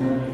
Is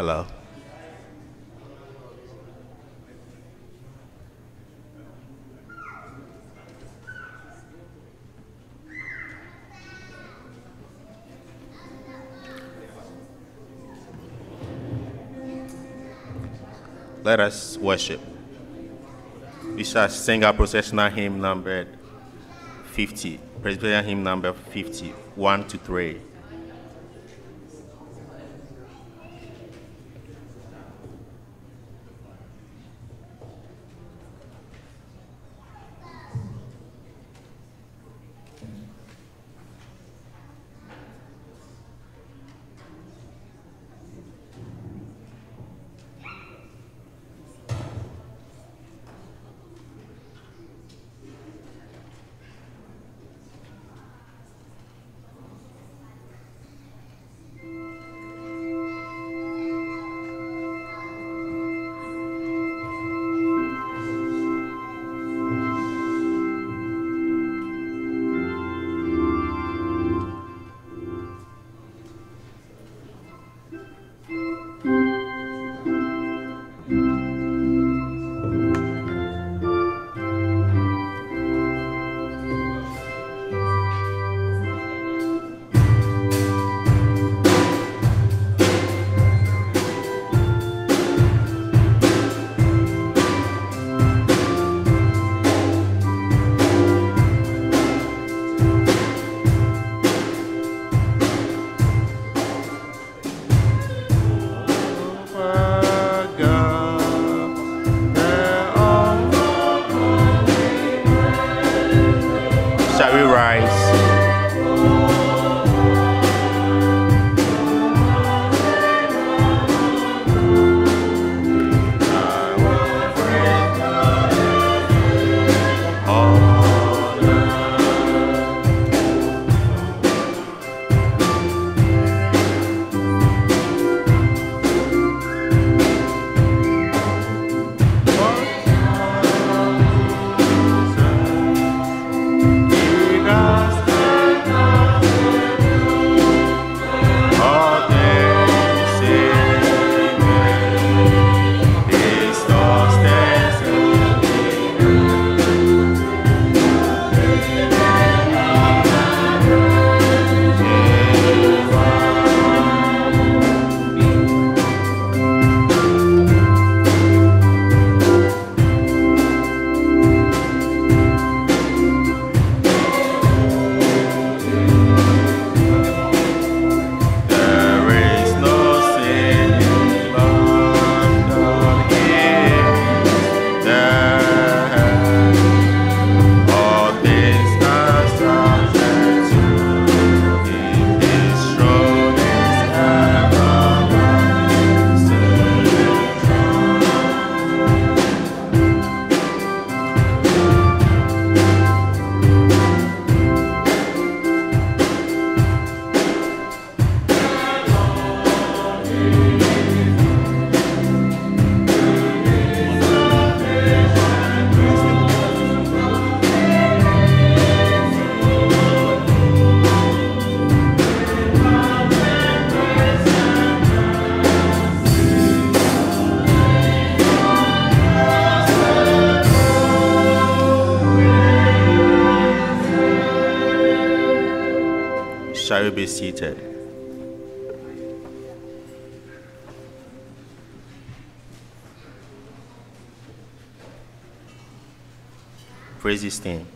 Hello? Let us worship. We shall sing our processional hymn number 50, Presbyterian hymn number 50, 1 to 3. We be seated? Praise his name.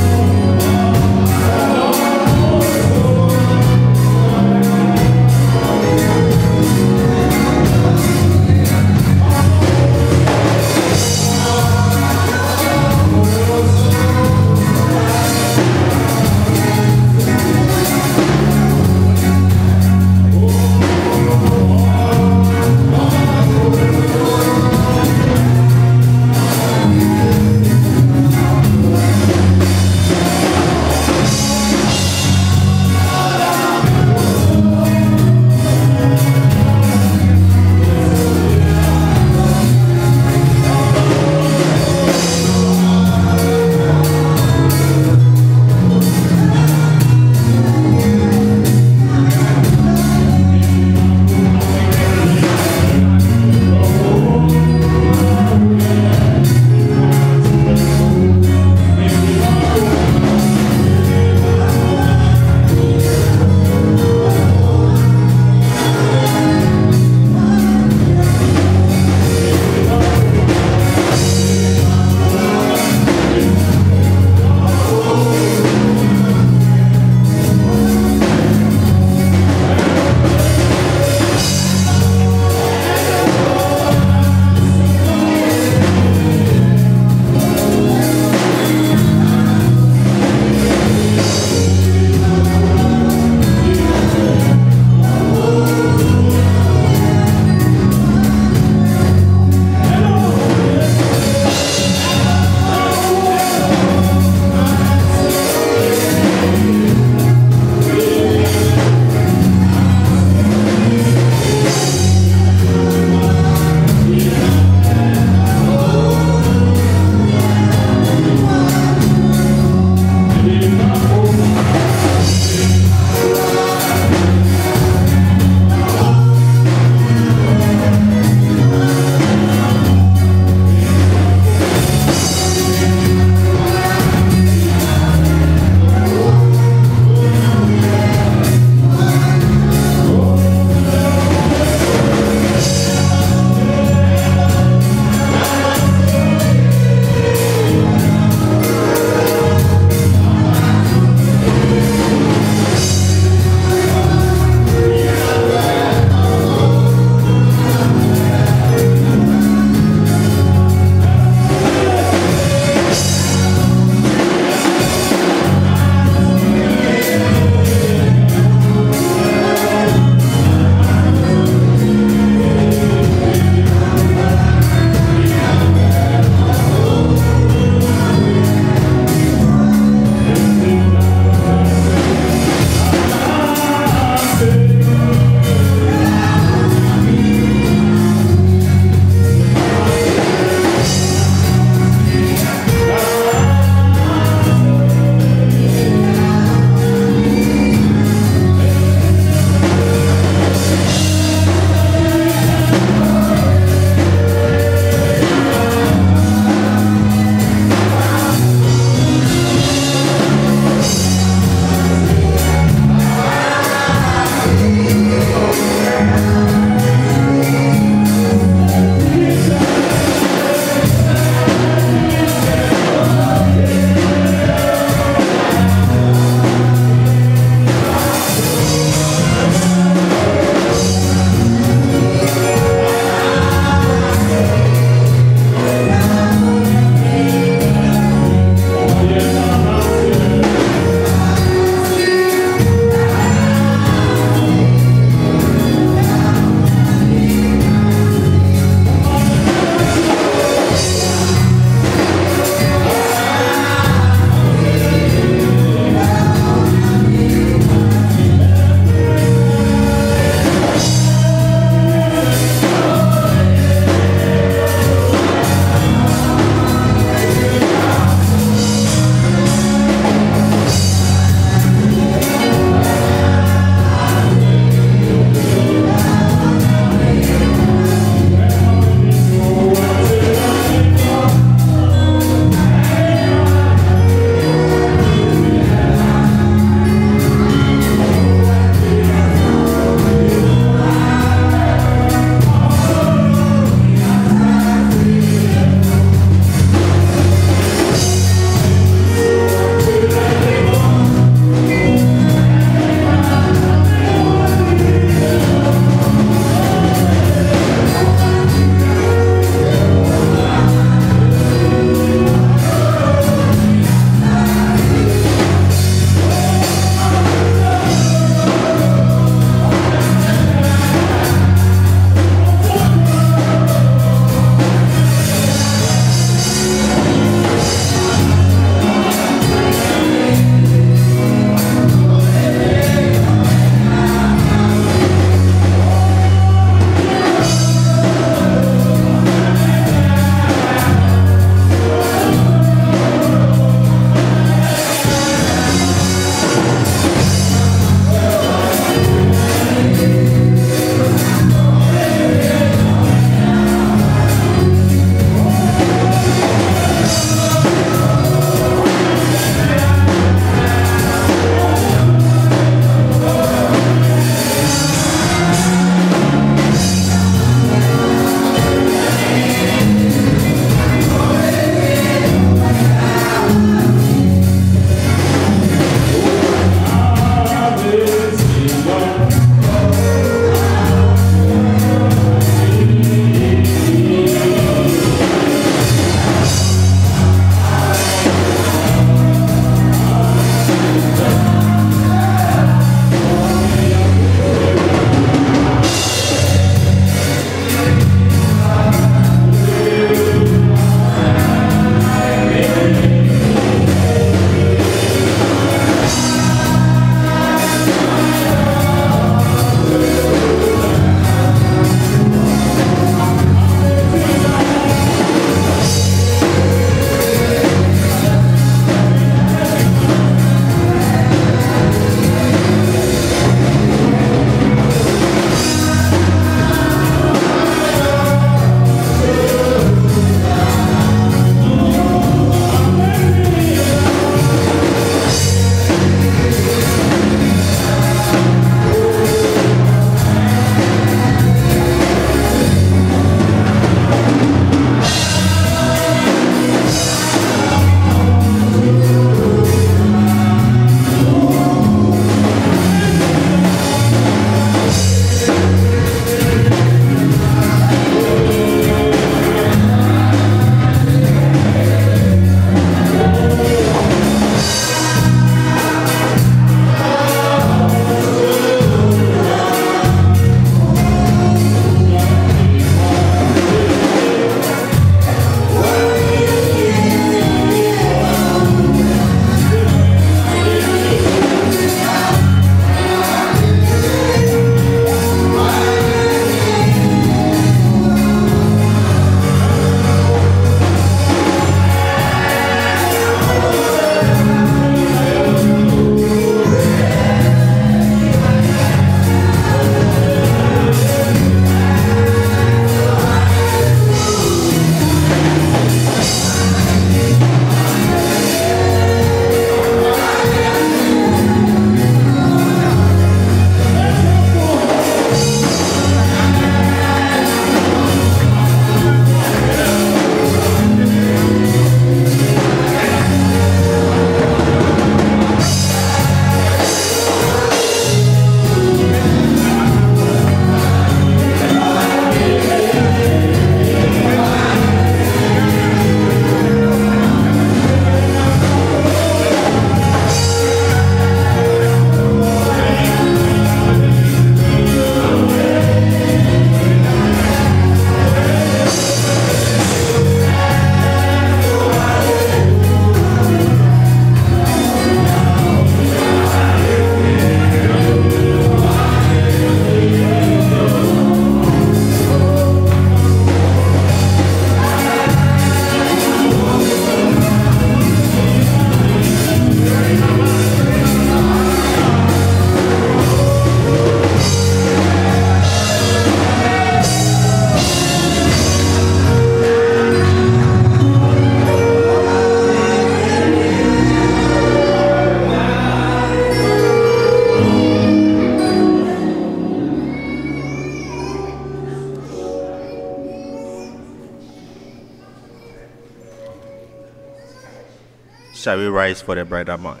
Shall we rise for the bridal march?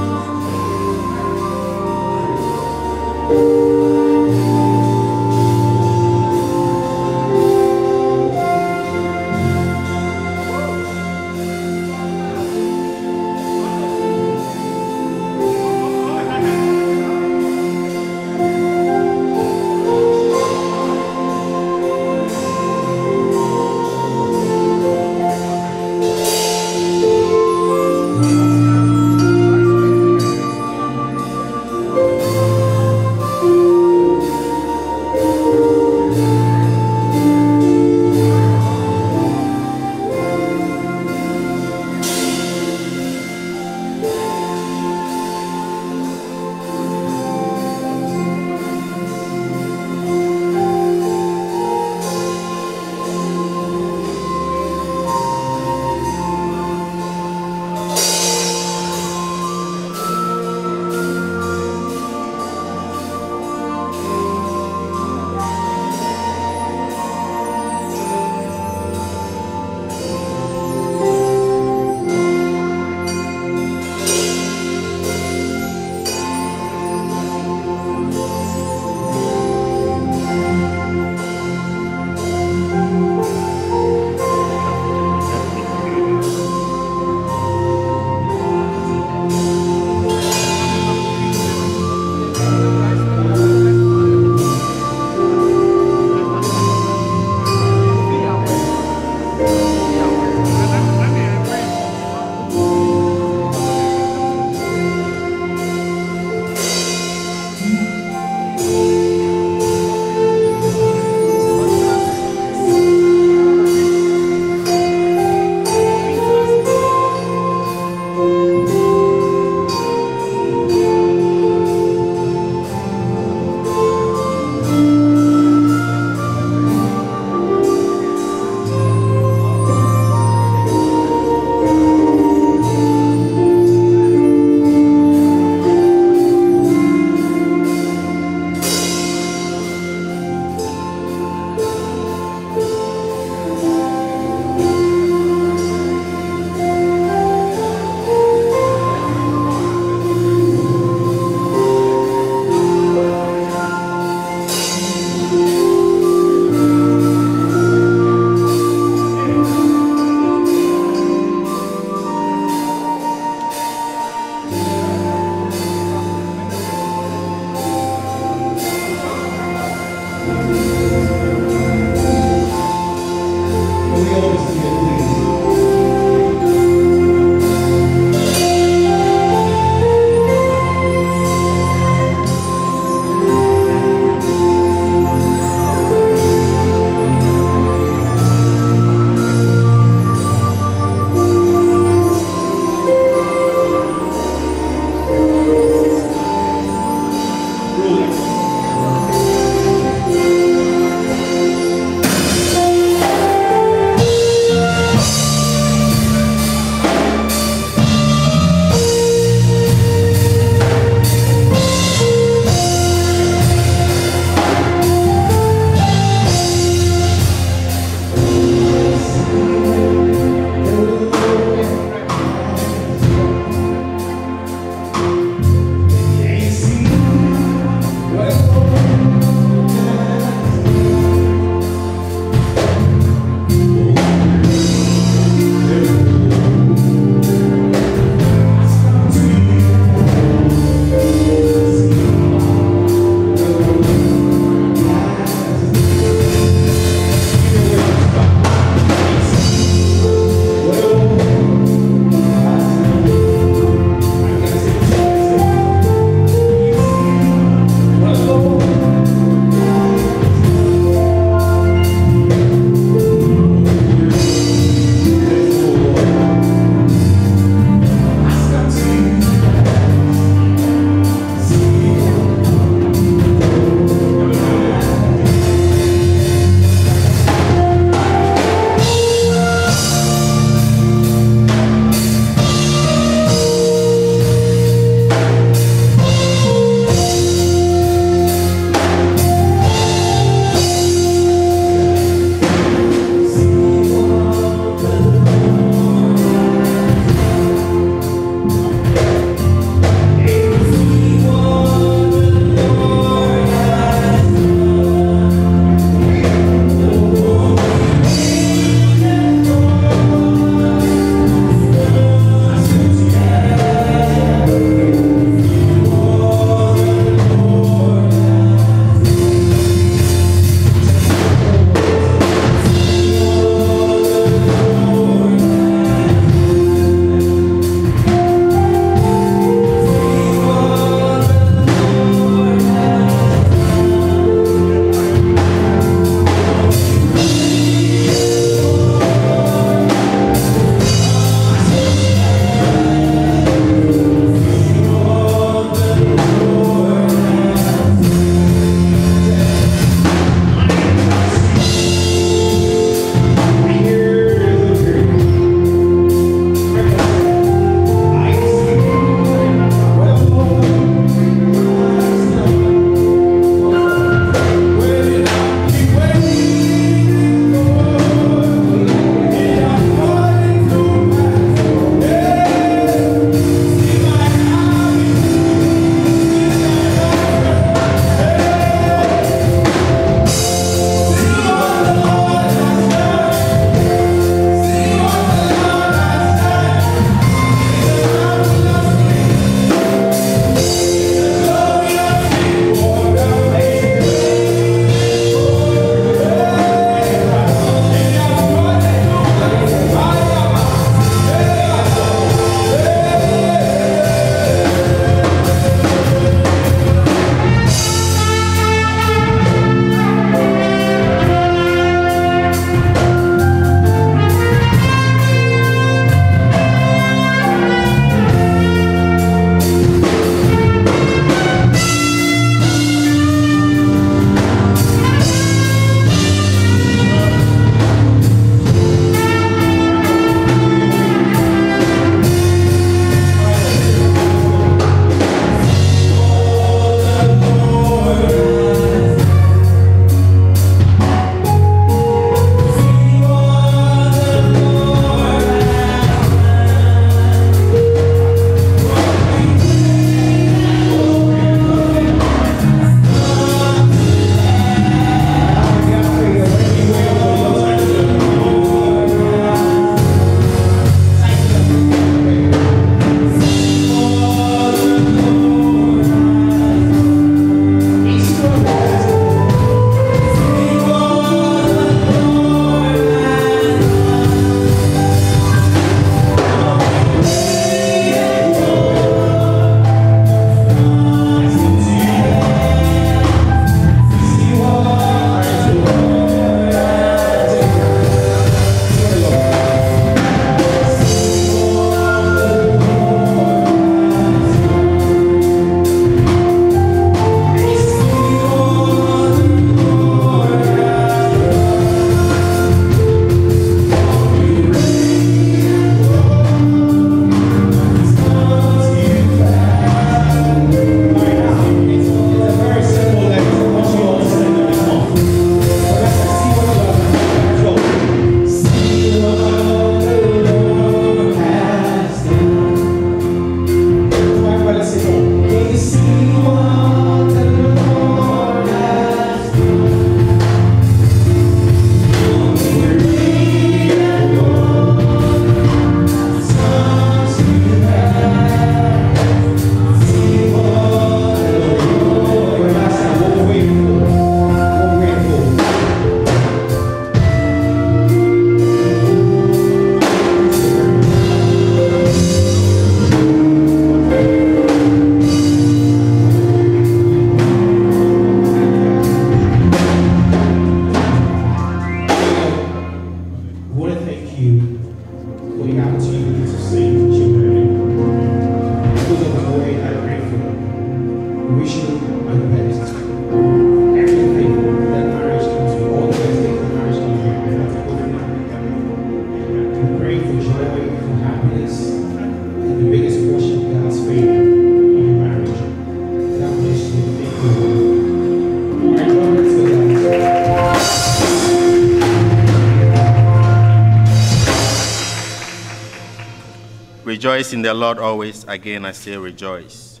Rejoice in the Lord always. Again, I say rejoice.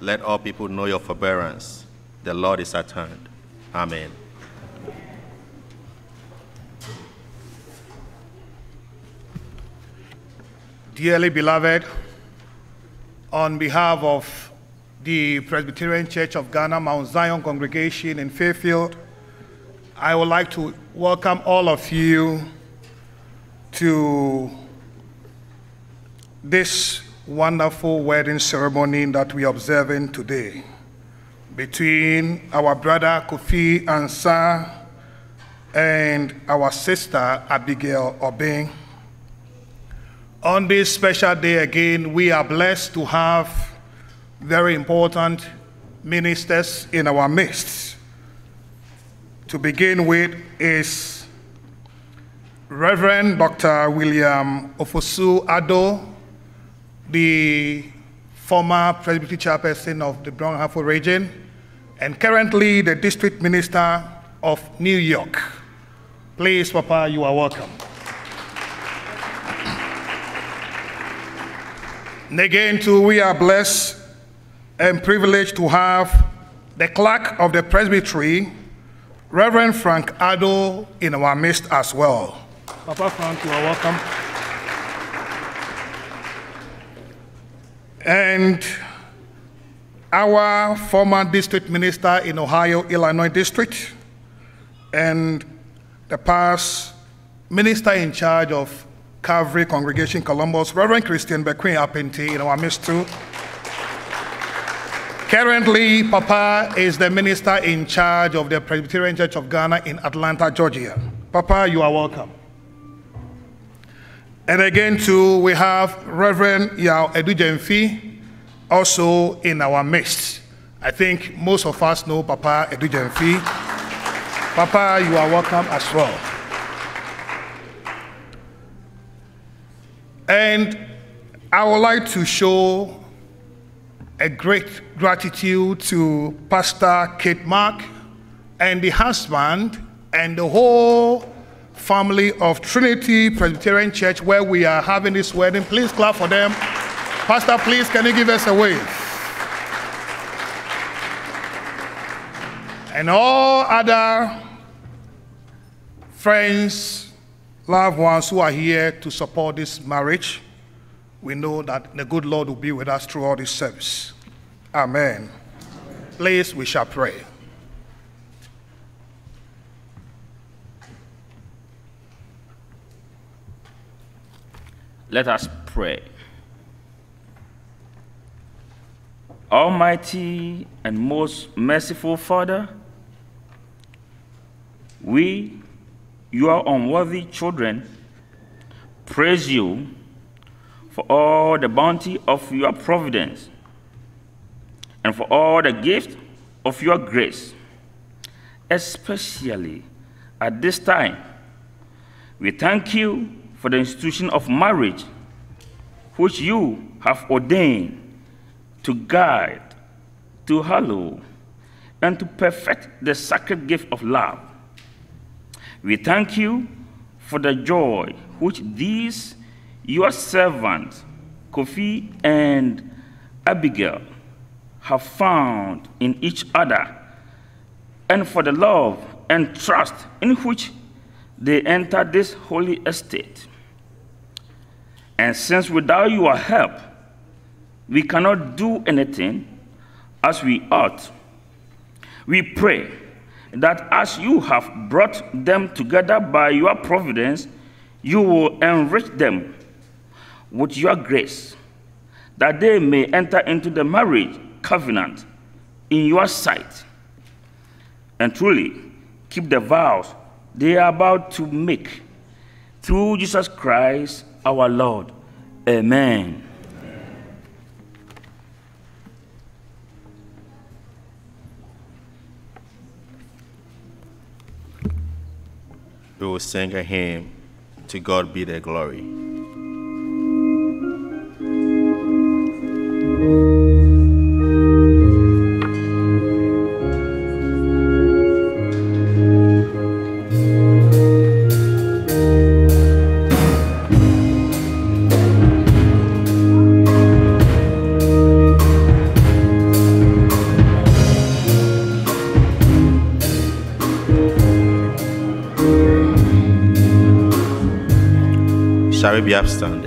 Let all people know your forbearance. The Lord is at hand. Amen. Dearly beloved, on behalf of the Presbyterian Church of Ghana, Mount Zion congregation in Fairfield, I would like to welcome all of you to this wonderful wedding ceremony that we are observing today between our brother Kofi Ansah and our sister Abigail Obeng. On this special day again, we are blessed to have very important ministers in our midst. To begin with is Reverend Dr. William Ofosu Ado, the former Presbytery chairperson of the Brong Ahafo region, and currently the district minister of New York. Please, Papa, you are welcome. And again, too, we are blessed and privileged to have the clerk of the presbytery, Reverend Frank Ado, in our midst as well. Papa Frank, you are welcome. And our former district minister in Ohio, Illinois district, and the past minister in charge of Calvary Congregation Columbus, Reverend Christian Bequin Apenti in our midst too. Currently, Papa is the minister in charge of the Presbyterian Church of Ghana in Atlanta, Georgia. Papa, you are welcome. And again, too, we have Reverend Yao Edujemfi also in our midst. I think most of us know Papa Edujemfi. Papa, you are welcome as well. And I would like to show a great gratitude to Pastor Kate Mark and the husband and the whole family of Trinity Presbyterian Church where we are having this wedding. Please clap for them. Pastor, please, can you give us a wave? And all other friends, loved ones who are here to support this marriage, we know that the good Lord will be with us through all this service. Amen. Please, we shall pray. Let us pray. Almighty and most merciful Father, we, your unworthy children, praise you for all the bounty of your providence and for all the gift of your grace, especially at this time. We thank you for the institution of marriage, which you have ordained to guide, to hallow, and to perfect the sacred gift of love. We thank you for the joy which these your servants, Kofi and Abigail, have found in each other, and for the love and trust in which they entered this holy estate. And since without your help, we cannot do anything as we ought, we pray that as you have brought them together by your providence, you will enrich them with your grace, that they may enter into the marriage covenant in your sight, and truly keep the vows they are about to make through Jesus Christ our Lord. Amen. We will sing a hymn, To God be the glory. Shall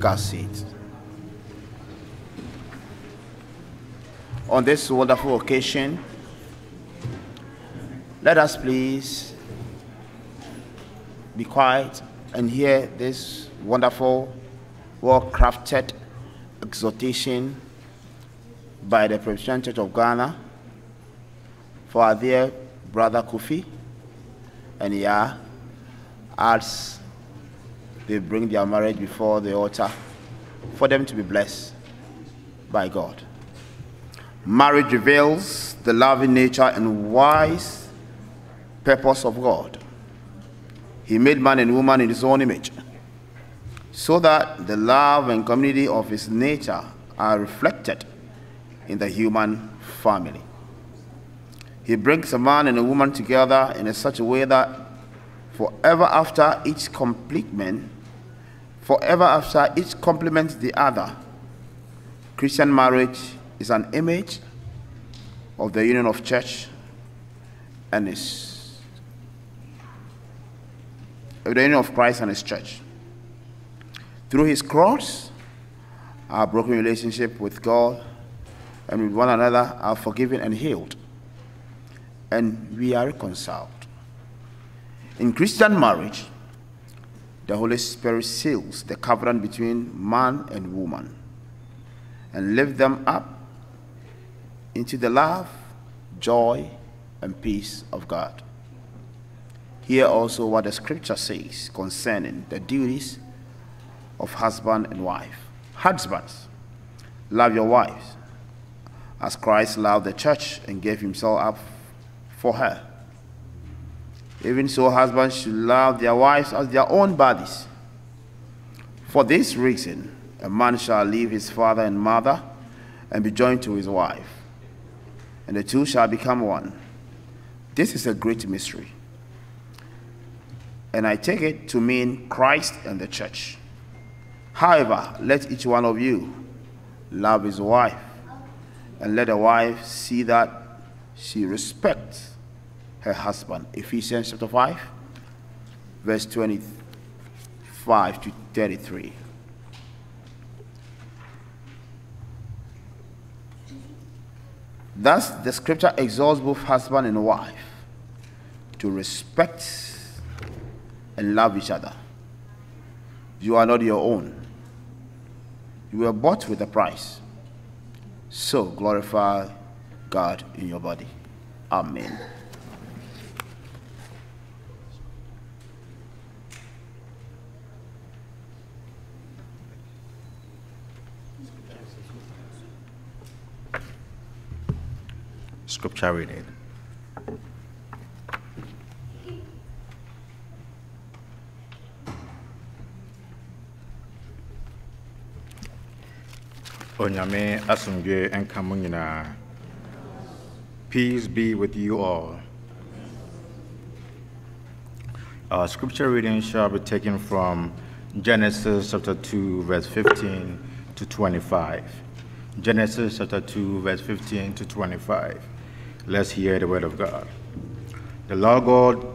take our seats? On this wonderful occasion, let us please be quiet and hear this wonderful, well crafted exhortation by the Presbyterian Church of Ghana for our dear brother Kofi and yeah, as they bring their marriage before the altar for them to be blessed by God. Marriage reveals the loving nature and wise purpose of God. He made man and woman in his own image so that the love and community of his nature are reflected in the human family. He brings a man and a woman together in such a way that forever after each completement, forever after each complements the other. Christian marriage is an image of the union of church and of the union of Christ and his church. Through his cross, our broken relationship with God and with one another are forgiven and healed, and we are reconciled. In Christian marriage, the Holy Spirit seals the covenant between man and woman and lifts them up into the love, joy, and peace of God. Hear also what the scripture says concerning the duties of husband and wife. Husbands, love your wives as Christ loved the church and gave himself up for her. Even so, husbands should love their wives as their own bodies. For this reason, a man shall leave his father and mother and be joined to his wife, and the two shall become one. This is a great mystery, and I take it to mean Christ and the church. However, let each one of you love his wife, and let the wife see that she respects her husband. Ephesians chapter 5, verse 25 to 33. Thus, the scripture exhorts both husband and wife to respect and love each other. You are not your own. You were bought with a price. So glorify God in your body. Amen. Scripture reading. Onyame asomdwe nka mo. Peace be with you all. Our scripture reading shall be taken from Genesis chapter 2, verse 15 to 25. Genesis chapter 2, verse 15 to 25. Let's hear the word of God. The Lord God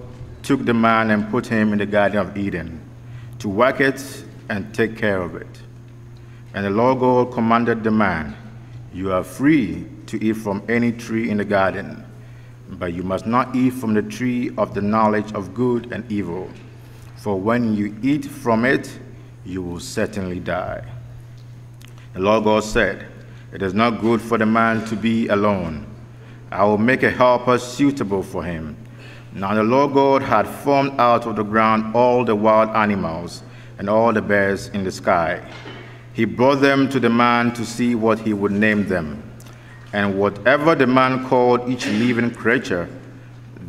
took the man and put him in the Garden of Eden to work it and take care of it. And the Lord God commanded the man, You are free to eat from any tree in the garden, but you must not eat from the tree of the knowledge of good and evil, for when you eat from it, you will certainly die. The Lord God said, It is not good for the man to be alone. I will make a helper suitable for him. Now the Lord God had formed out of the ground all the wild animals and all the birds in the sky. He brought them to the man to see what he would name them. And whatever the man called each living creature,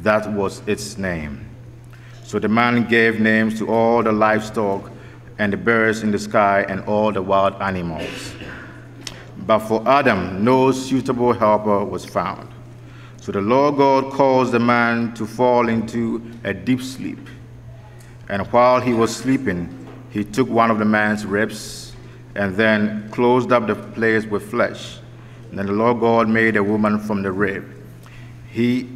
that was its name. So the man gave names to all the livestock and the birds in the sky and all the wild animals. But for Adam, no suitable helper was found. So the Lord God caused the man to fall into a deep sleep. And while he was sleeping, he took one of the man's ribs and then closed up the place with flesh. And then the Lord God made a woman from the rib. He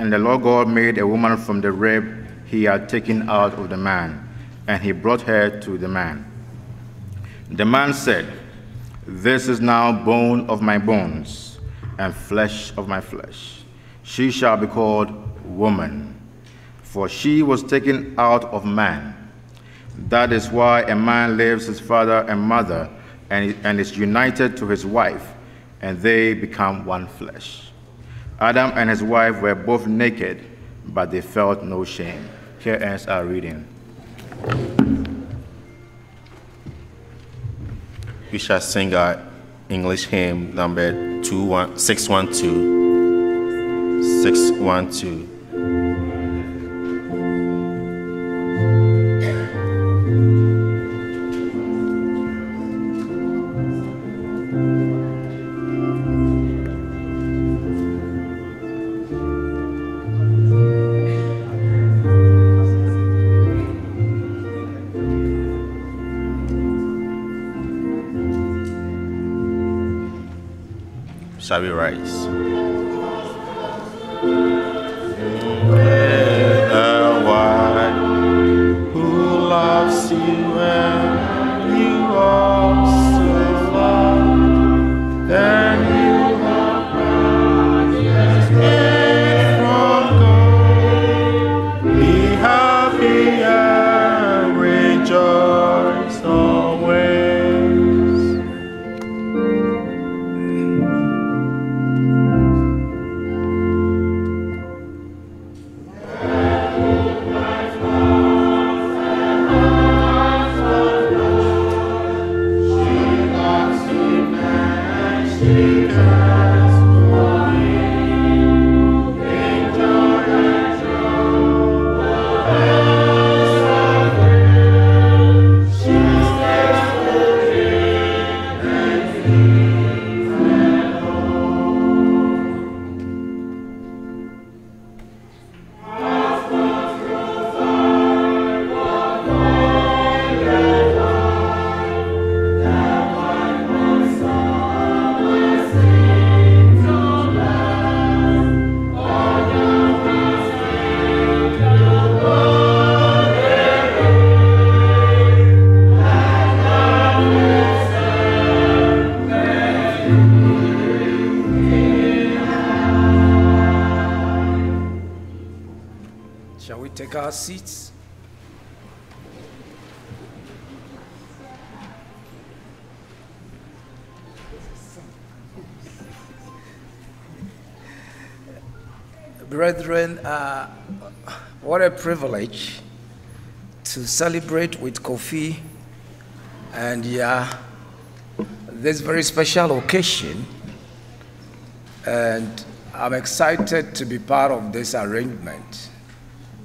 and the Lord God made a woman from the rib he had taken out of the man, and he brought her to the man. The man said, This is now bone of my bones and flesh of my flesh. She shall be called woman, for she was taken out of man. That is why a man leaves his father and mother and, and is united to his wife, and they become one flesh. Adam and his wife were both naked, but they felt no shame. Here ends our reading. We shall sing our English hymn number 612. 612. Shall we rise? Privilege to celebrate with Kofi and yeah, this very special occasion. And I'm excited to be part of this arrangement,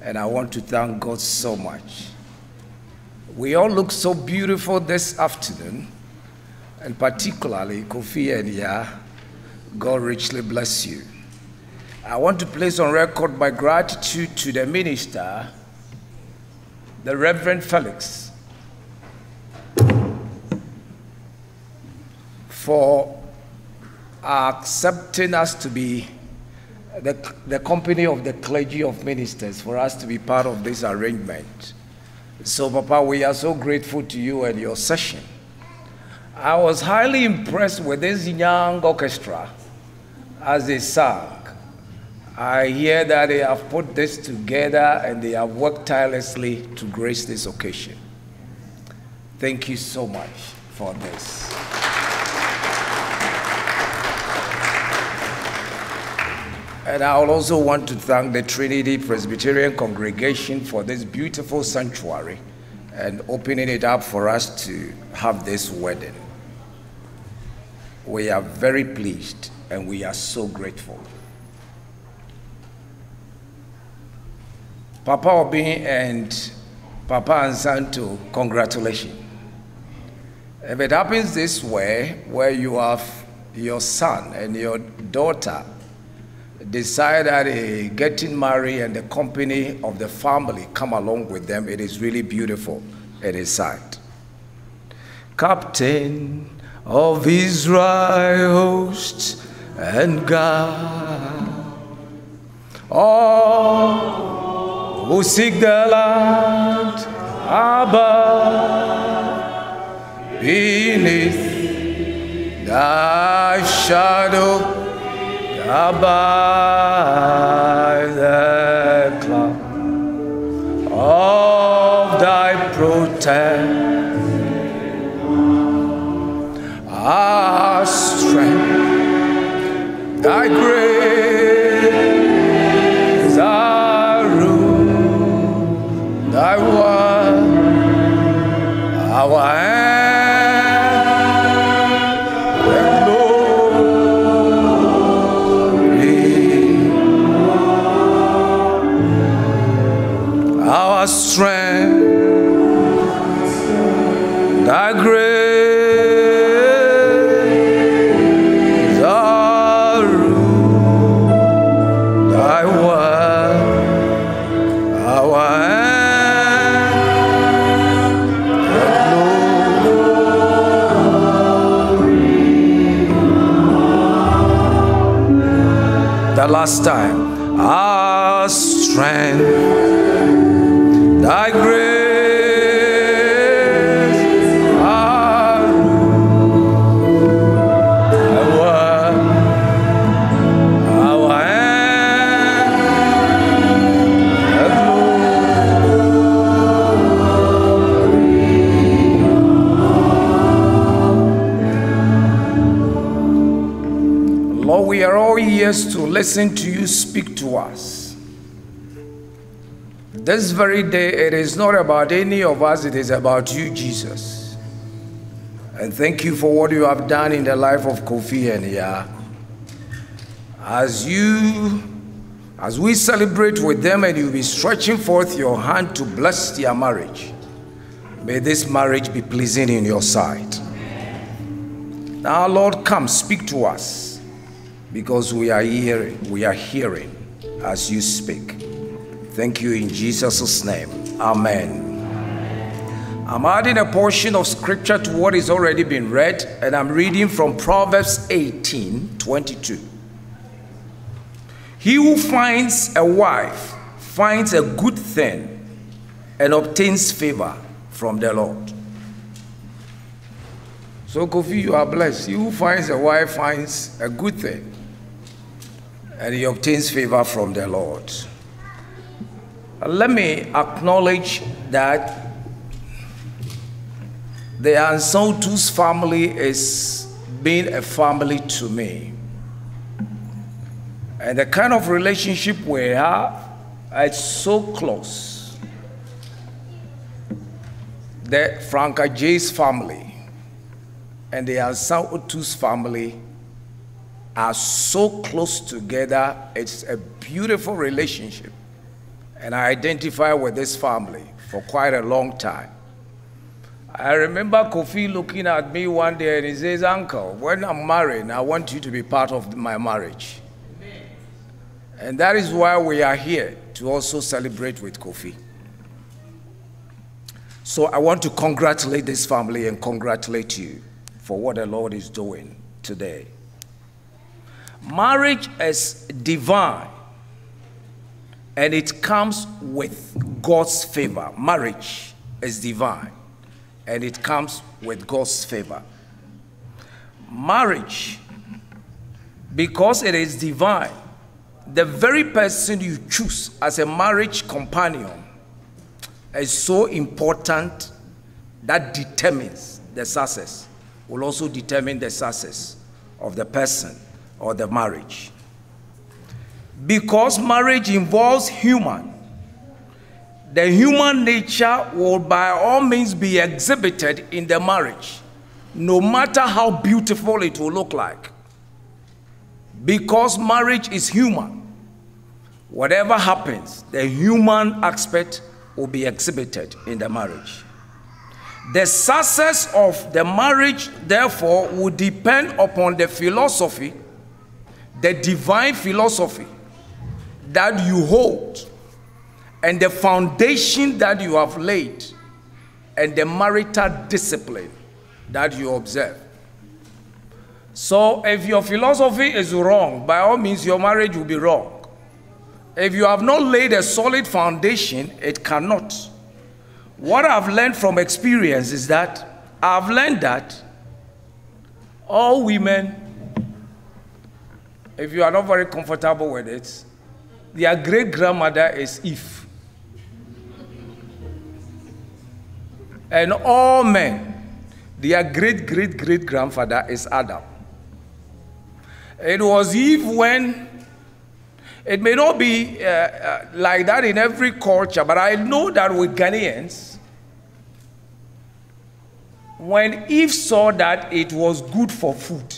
and I want to thank God so much. We all look so beautiful this afternoon, and particularly Kofi and Ya. God richly bless you. I want to place on record my gratitude to the minister, the Reverend Felix, for accepting us to be the, the company of the clergy of ministers, for us to be part of this arrangement. So, Papa, we are so grateful to you and your session. I was highly impressed with this young orchestra as they sang. I hear that they have put this together and they have worked tirelessly to grace this occasion. Thank you so much for this. And I also want to thank the Trinity Presbyterian congregation for this beautiful sanctuary and opening it up for us to have this wedding. We are very pleased and we are so grateful. Papa Obi and Papa Ansanto, congratulations. If it happens this way, where you have your son and your daughter decide that uh, getting married and the company of the family come along with them, it is really beautiful at his sight. Captain of Israel hosts and God, all who seek the land above, beneath thy shadow abide the cloud of thy protection, our strength, thy grace, last time, listen to you speak to us. This very day, it is not about any of us, it is about you, Jesus. And thank you for what you have done in the life of Kofi and Ya. As you, as we celebrate with them and you be stretching forth your hand to bless their marriage, may this marriage be pleasing in your sight. Now, Lord, come speak to us because we are hearing, we are hearing as you speak. Thank you in Jesus' name. Amen. I'm adding a portion of scripture to what is already been read, and I'm reading from Proverbs 18 22. He who finds a wife finds a good thing and obtains favor from the Lord. So, Kofi, you are blessed. He who finds a wife finds a good thing and he obtains favor from the Lord. Let me acknowledge that the Ansautus family is being a family to me. And the kind of relationship we have, it's so close. The Franca J's family and the Ansautus family are so close together. It's a beautiful relationship. And I identify with this family for quite a long time. I remember Kofi looking at me one day and he says, Uncle, when I'm married, I want you to be part of my marriage. And that is why we are here to also celebrate with Kofi. So I want to congratulate this family and congratulate you for what the Lord is doing today. Marriage is divine and it comes with God's favor. Marriage is divine and it comes with God's favor. Marriage, because it is divine, the very person you choose as a marriage companion is so important that determines the success, will also determine the success of the person or the marriage. Because marriage involves human, the human nature will by all means be exhibited in the marriage, no matter how beautiful it will look like. Because marriage is human, whatever happens, the human aspect will be exhibited in the marriage. The success of the marriage, therefore, will depend upon the philosophy, the divine philosophy that you hold, and the foundation that you have laid, and the marital discipline that you observe. So, if your philosophy is wrong, by all means, your marriage will be wrong. If you have not laid a solid foundation, it cannot. What I've learned from experience is that I've learned that all women, if you are not very comfortable with it, their great grandmother is Eve. And all men, their great great great grandfather is Adam. It was Eve when, it may not be uh, uh, like that in every culture, but I know that with Ghanaians, when Eve saw that it was good for food,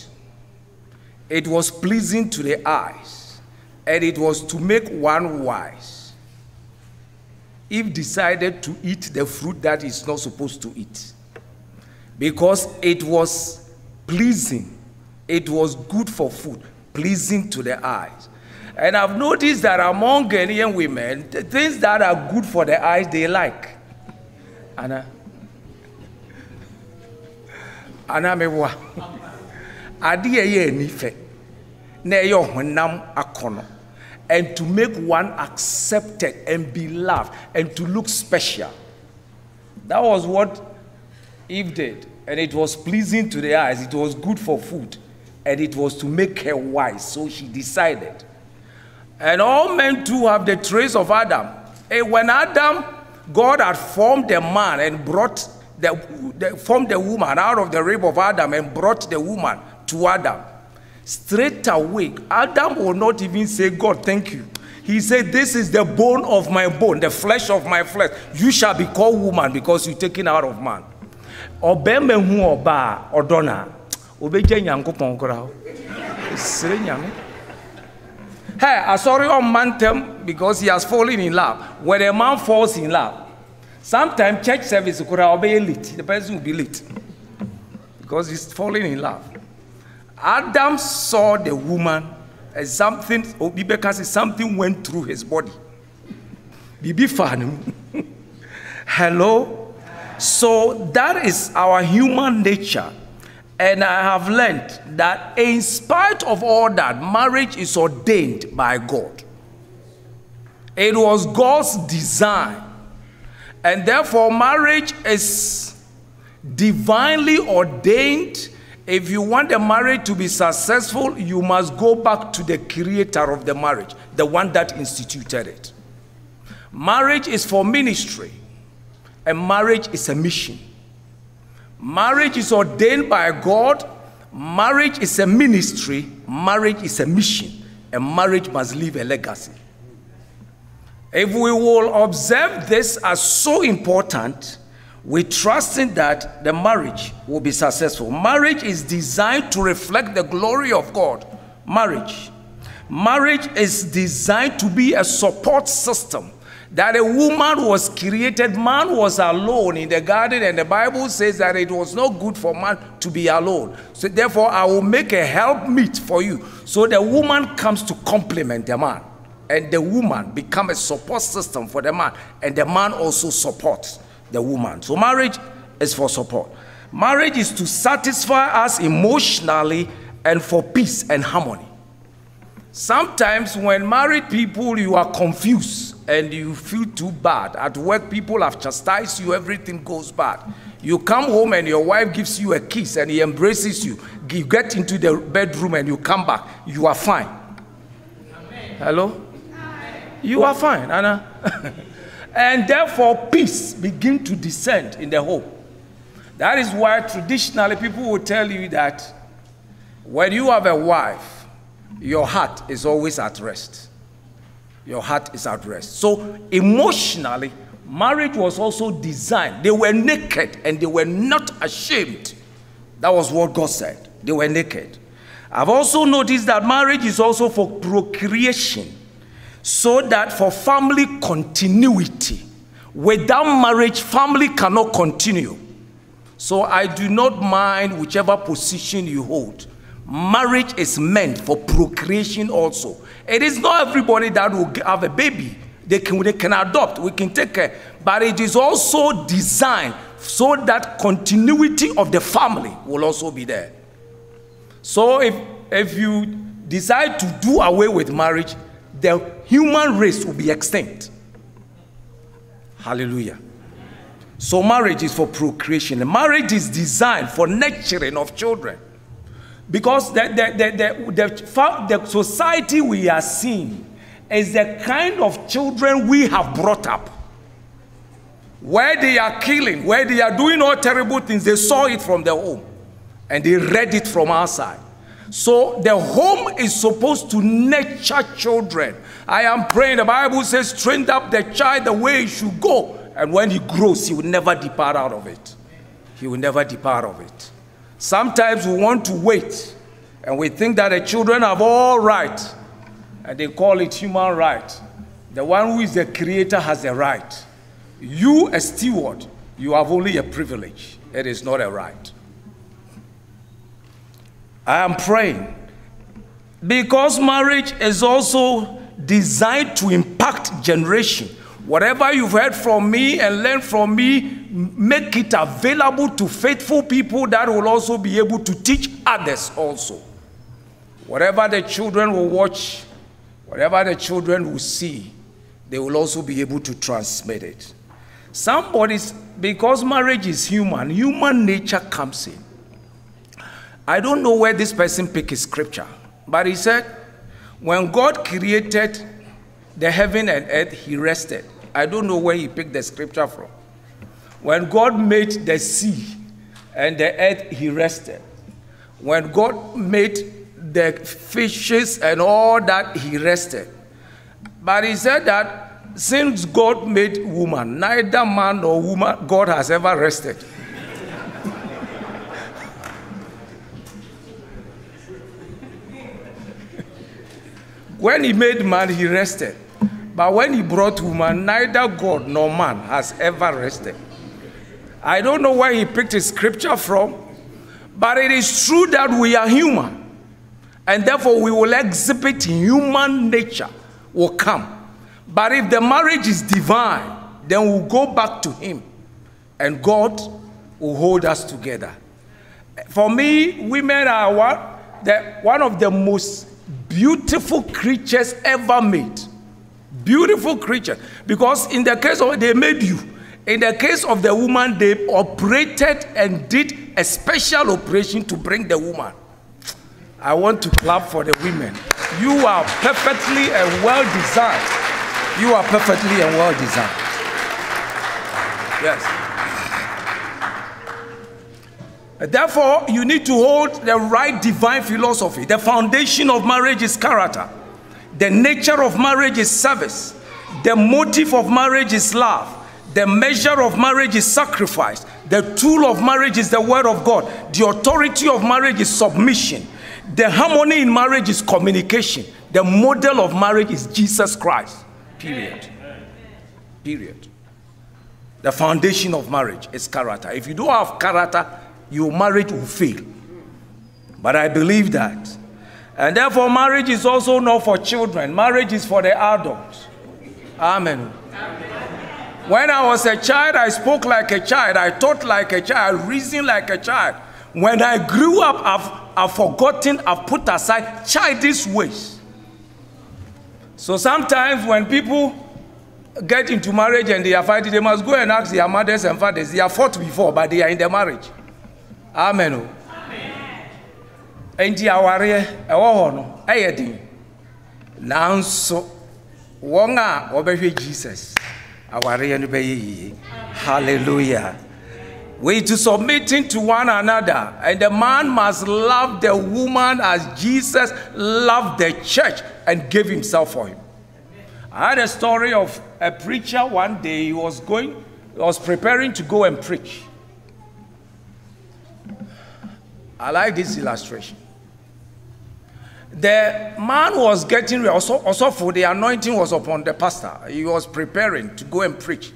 it was pleasing to the eyes, and it was to make one wise. Eve decided to eat the fruit that is not supposed to eat because it was pleasing it was good for food, pleasing to the eyes. And I've noticed that among Ghanaian women, the things that are good for the eyes, they like. Anna. Anna mewa. Ade ye ni fe. Na ye honam akono. And to make one accepted and be loved and to look special. That was what Eve did. And it was pleasing to the eyes. It was good for food and it was to make her wise. So she decided. And all men too have the trace of Adam. And when Adam, God had formed the man and brought the, the formed the woman out of the rib of Adam and brought the woman to Adam. Straight away, Adam will not even say, God, thank you. He said, This is the bone of my bone, the flesh of my flesh. You shall be called woman because you're taken out of man. Ọbẹ̀mẹ̀ hu ọba ọ̀dọ́nà obɛgya nyankopɔn koraa sere nyame hey asɔre ɔmma ntɛm because he has fallen in love when a man falls in love sometimes church service koraa ɔbɛyɛ late the person will be late because he's falling in love adam saw the woman as something obi bɛka say something went through his body biribi faa hello so that is our human nature and I have learned that in spite of all that, marriage is ordained by God. It was God's design. And therefore, marriage is divinely ordained. If you want a marriage to be successful, you must go back to the creator of the marriage, the one that instituted it. Marriage is for ministry, and marriage is a mission. Marriage is ordained by God. Marriage is a ministry. Marriage is a mission. And marriage must leave a legacy. If we will observe this as so important, we trust in that the marriage will be successful. Marriage is designed to reflect the glory of God Marriage. Marriage is designed to be a support system. That a woman was created, man was alone in the garden, and the Bible says that it was not good for man to be alone. So, therefore, I will make a help meet for you. So, the woman comes to complement the man, and the woman become a support system for the man, and the man also supports the woman. So, marriage is for support. Marriage is to satisfy us emotionally and for peace and harmony. Sometimes, when married people, you are confused and you feel too bad. At work, people have chastised you, everything goes bad. You come home and your wife gives you a kiss and he embraces you. You get into the bedroom and you come back. You are fine. Amen. Hello? You are fine, Anna. and therefore, peace begin to descend in the home. That is why traditionally people will tell you that when you have a wife, your heart is always at rest. Your heart is at rest. So, emotionally, marriage was also designed. They were naked and they were not ashamed. That was what God said. They were naked. I've also noticed that marriage is also for procreation, so that for family continuity. Without marriage, family cannot continue. So I do not mind whichever position you hold. Marriage is meant for procreation also. It is not everybody that will have a baby. They can, they can adopt, we can take care. But it is also designed so that continuity of the family will also be there. So if, if you decide to do away with marriage, the human race will be extinct. Hallelujah. So marriage is for procreation. Marriage is designed for nurturing of children. Because the, the, the, the, the society we are seeing is the kind of children we have brought up. Where they are killing, where they are doing all terrible things, they saw it from their home and they read it from outside. So the home is supposed to nurture children. I am praying, the Bible says, train up the child the way he should go. And when he grows, he will never depart out of it. He will never depart of it. Sometimes we want to wait and we think that the children have all right and they call it human right. The one who is the creator has a right. You, a steward, you have only a privilege. It is not a right. I am praying because marriage is also designed to impact generation. Whatever you've heard from me and learned from me, make it available to faithful people that will also be able to teach others also. Whatever the children will watch, whatever the children will see, they will also be able to transmit it. Somebody's, because marriage is human, human nature comes in. I don't know where this person picked his scripture, but he said, when God created the heaven and earth, he rested. I don't know where he picked the scripture from. When God made the sea and the earth, he rested. When God made the fishes and all that, he rested. But he said that since God made woman, neither man nor woman, God has ever rested. When he made man, he rested. But when he brought woman, neither God nor man has ever rested. I don't know where he picked his scripture from, but it is true that we are human. And therefore, we will exhibit human nature, will come. But if the marriage is divine, then we'll go back to him. And God will hold us together. For me, women are one, the, one of the most beautiful creatures ever made. Beautiful creatures. Because in the case of they made you. In the case of the woman, they operated and did a special operation to bring the woman. I want to clap for the women. You are perfectly and well designed. You are perfectly and well designed. Yes. Therefore, you need to hold the right divine philosophy. The foundation of marriage is character. The nature of marriage is service. The motive of marriage is love. The measure of marriage is sacrifice. The tool of marriage is the word of God. The authority of marriage is submission. the harmony in marriage is communication. The model of marriage is Jesus Christ. Period. Period. The foundation of marriage is character. If you don't have character, your marriage will fail. But I believe that. And therefore, marriage is also not for children, marriage is for the adults. Amen. When I was a child, I spoke like a child, I thought like a child, I reasoned like a child. When I grew up, I've, I've forgotten, I've put aside childish ways. So sometimes when people get into marriage and they are fighting, they must go and ask their mothers and fathers. They have fought before, but they are in the marriage. Amen. Enti awareɛ ɛwɔ hɔ no ɛyɛ den nanso wɔn a jesus. Awareɛ no bɛyɛ hallelujah. We to submitting to one another and the man must love the woman as jesus loved the church and gave himself for him. I had a story of a preacher one day he was going he was preparing to go and preach i like this illustration the man was getting ready, also, also for the anointing was upon the pastor. He was preparing to go and preach.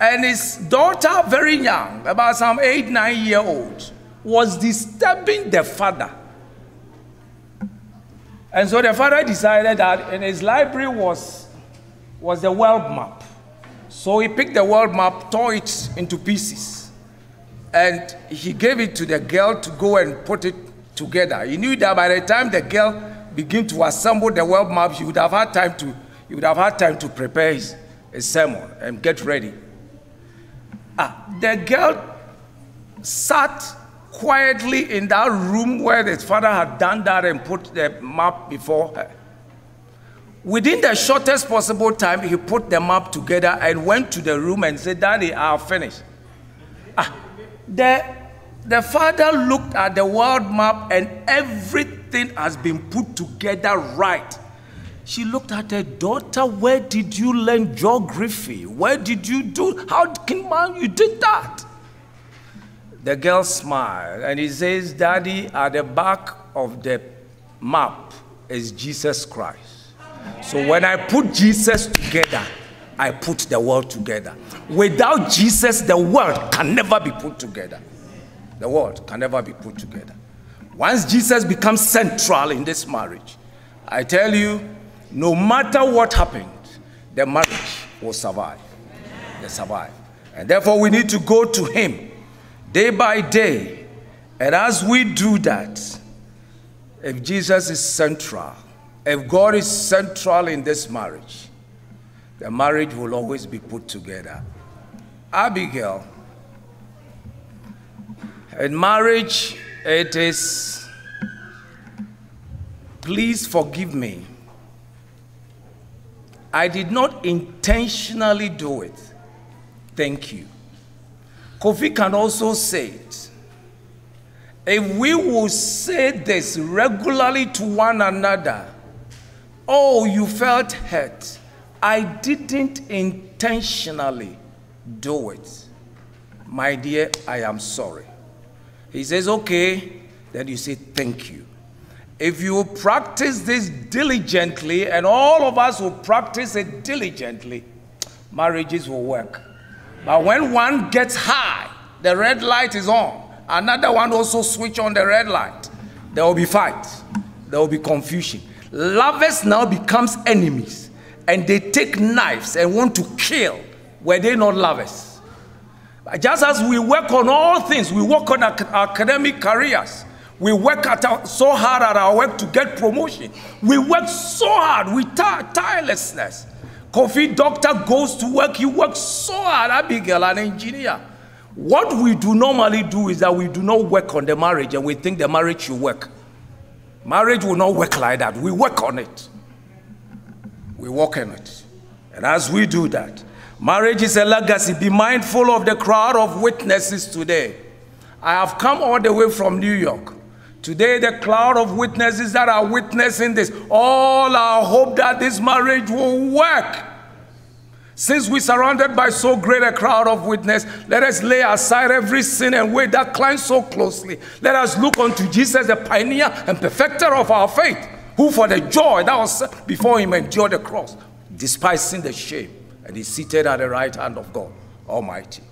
And his daughter, very young, about some eight, nine year old, was disturbing the father. And so the father decided that in his library was, was the world map. So he picked the world map, tore it into pieces, and he gave it to the girl to go and put it together. He knew that by the time the girl began to assemble the world map, he would have had time to, he would have had time to prepare his, his sermon and get ready. Ah, the girl sat quietly in that room where his father had done that and put the map before her. Within the shortest possible time, he put the map together and went to the room and said, Daddy, I've finished. Ah, the the father looked at the world map and everything has been put together right. She looked at her daughter, Where did you learn geography? Where did you do? How can man you did that? The girl smiled and he says, Daddy, at the back of the map is Jesus Christ. So when I put Jesus together, I put the world together. Without Jesus, the world can never be put together. The world can never be put together. Once Jesus becomes central in this marriage, I tell you, no matter what happened, the marriage will survive. They survive. And therefore, we need to go to Him day by day. And as we do that, if Jesus is central, if God is central in this marriage, the marriage will always be put together. Abigail, in marriage, it is, please forgive me. I did not intentionally do it. Thank you. Kofi can also say it. If we will say this regularly to one another, oh, you felt hurt. I didn't intentionally do it. My dear, I am sorry. He says, okay, then you say, thank you. If you practice this diligently, and all of us will practice it diligently, marriages will work. But when one gets high, the red light is on, another one also switch on the red light, there will be fights, there will be confusion. Lovers now becomes enemies, and they take knives and want to kill. Were they not lovers? Just as we work on all things, we work on our academic careers. We work our, so hard at our work to get promotion. We work so hard with tirelessness. Kofi doctor goes to work, he works so hard. Abigail, an engineer. What we do normally do is that we do not work on the marriage and we think the marriage should work. Marriage will not work like that. We work on it. We work on it. And as we do that, marriage is a legacy. Be mindful of the crowd of witnesses today. I have come all the way from New York. Today, the cloud of witnesses that are witnessing this, all our hope that this marriage will work. Since we are surrounded by so great a crowd of witnesses, let us lay aside every sin and weight that climbs so closely. Let us look unto Jesus, the pioneer and perfecter of our faith, who for the joy that was before him endured the cross, despising the shame, and is seated at the right hand of God Almighty.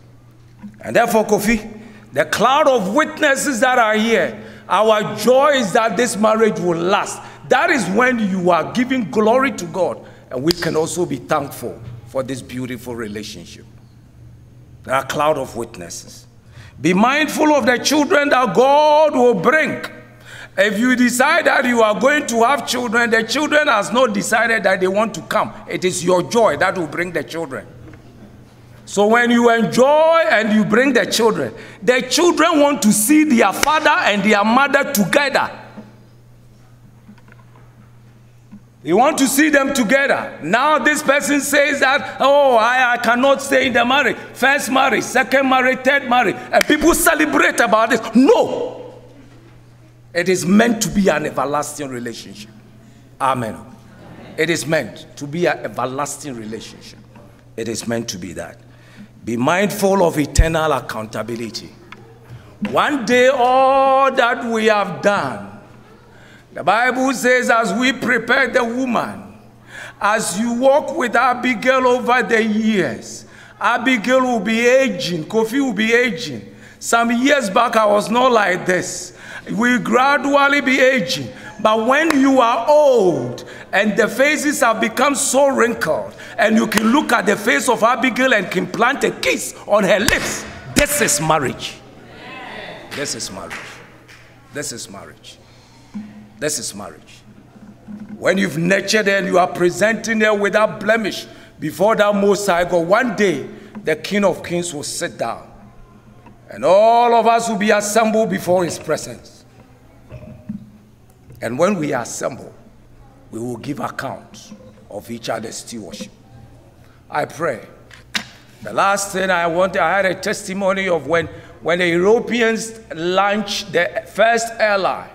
And therefore, Kofi, the cloud of witnesses that are here, our joy is that this marriage will last. That is when you are giving glory to God, and we can also be thankful for this beautiful relationship. There are cloud of witnesses. Be mindful of the children that God will bring. If you decide that you are going to have children, the children has not decided that they want to come. It is your joy that will bring the children. So when you enjoy and you bring the children, the children want to see their father and their mother together. They want to see them together. Now this person says that, oh, I, I cannot stay in the marriage. First marriage, second marriage, third marriage. And people celebrate about this. No. It is meant to be an everlasting relationship. Amen. It is meant to be an everlasting relationship. It is meant to be that. Be mindful of eternal accountability. One day, all that we have done the Bible says, as we prepare the woman, as you walk with Abigail over the years, Abigail will be aging, Kofi will be aging. Some years back, I was not like this. We gradually be aging. But when you are old and the faces have become so wrinkled, and you can look at the face of Abigail and can plant a kiss on her lips, this is marriage. This is marriage. This is marriage. This is marriage. When you've nurtured her and you are presenting her without blemish before that Most High God, one day the King of Kings will sit down and all of us will be assembled before his presence. And when we assemble, we will give account of each other's stewardship. I pray. The last thing I wanted, I had a testimony of when, when the Europeans launched the first airline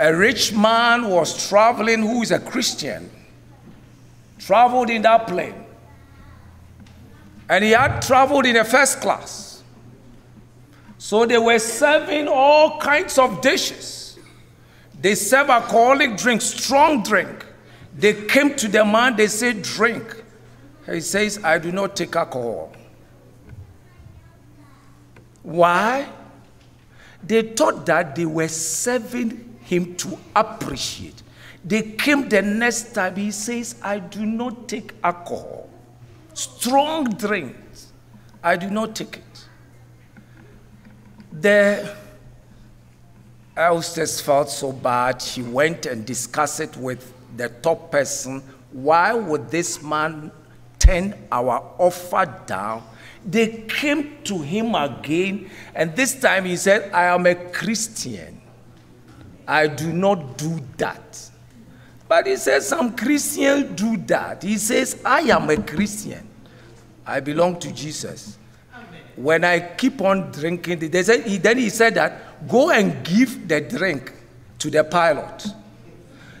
a rich man was traveling who is a Christian, traveled in that plane. And he had traveled in a first class. So they were serving all kinds of dishes. They serve alcoholic drink, strong drink. They came to the man, they said, drink. He says, I do not take alcohol. Why? They thought that they were serving him to appreciate. They came the next time. He says, I do not take alcohol, strong drinks. I do not take it. The hostess felt so bad. He went and discussed it with the top person. Why would this man turn our offer down? They came to him again, and this time he said, I am a Christian. I do not do that. But he says some Christians do that. He says, I am a Christian. I belong to Jesus. When I keep on drinking, they said, he, then he said that, go and give the drink to the pilot.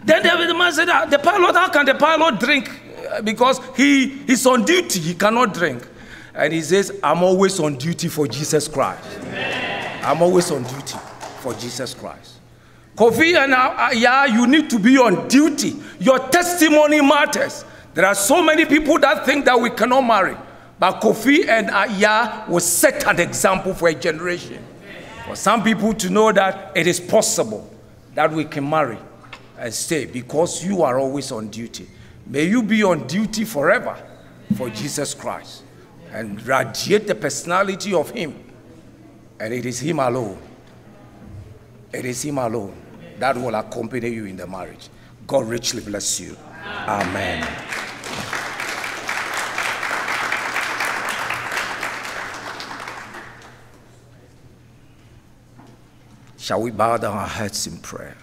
Then the man said, the pilot, how can the pilot drink? Uh, because he, he's on duty, he cannot drink. And he says, I'm always on duty for Jesus Christ. Amen. I'm always on duty for Jesus Christ. Kofi and yeah, you need to be on duty. Your testimony matters. There are so many people that think that we cannot marry. But Kofi and Aya will set an example for a generation. For some people to know that it is possible that we can marry and stay because you are always on duty. May you be on duty forever for Jesus Christ and radiate the personality of Him. And it is Him alone. It is Him alone that will accompany you in the marriage. God richly bless you. Amen. Shall we bow down our heads in prayer?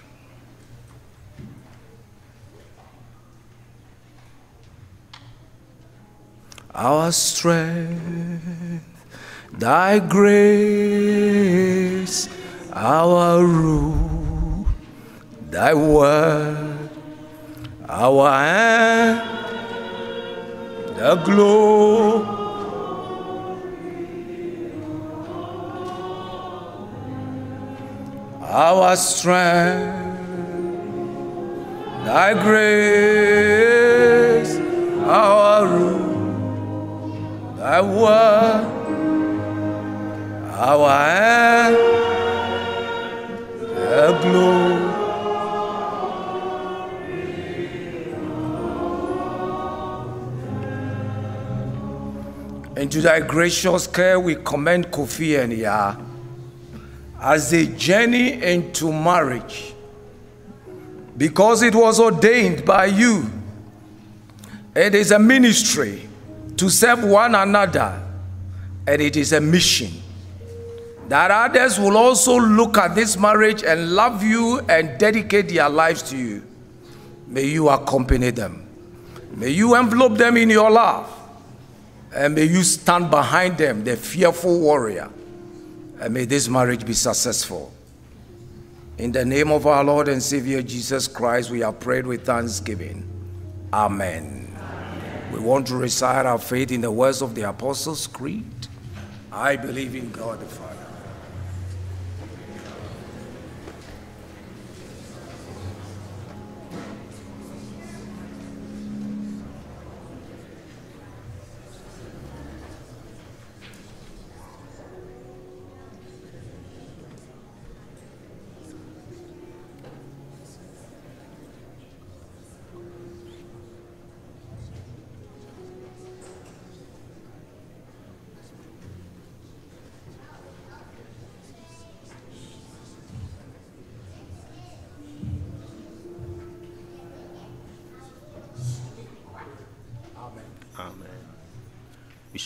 Our strength, thy grace, our rule thy word, our hand, the glow. Our strength, thy grace, our root, thy word, our hand, the glow. Into thy gracious care we commend Kofi and Yah as they journey into marriage because it was ordained by you. It is a ministry to serve one another, and it is a mission that others will also look at this marriage and love you and dedicate their lives to you. May you accompany them. May you envelope them in your love. And may you stand behind them, the fearful warrior. And may this marriage be successful. In the name of our Lord and Savior Jesus Christ, we have prayed with thanksgiving. Amen. Amen. We want to recite our faith in the words of the Apostles' Creed. I believe in God the Father.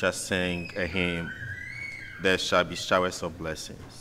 Shall sing a hymn, There Shall Be Showers of Blessings.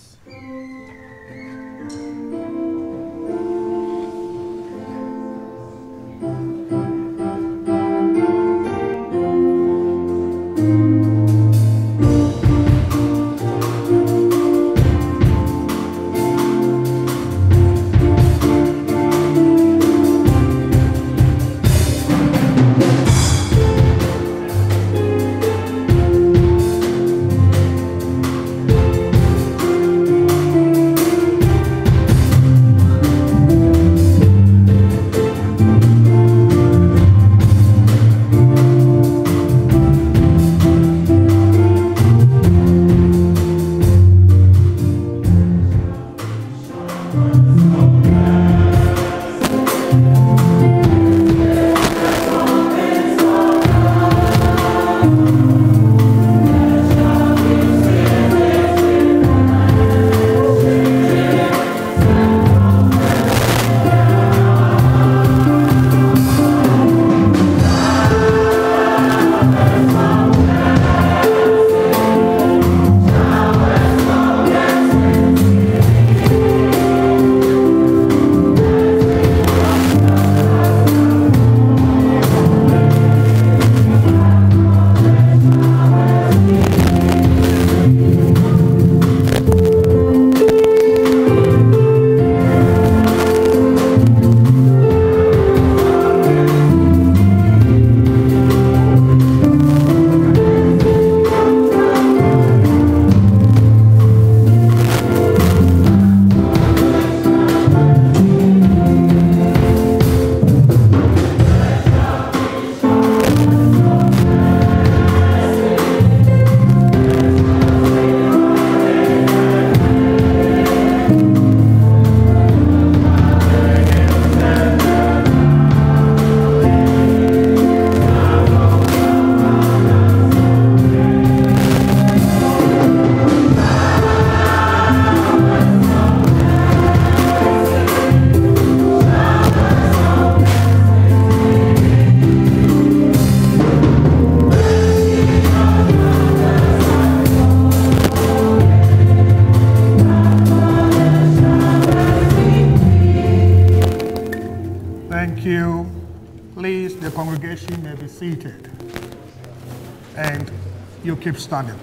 Standing.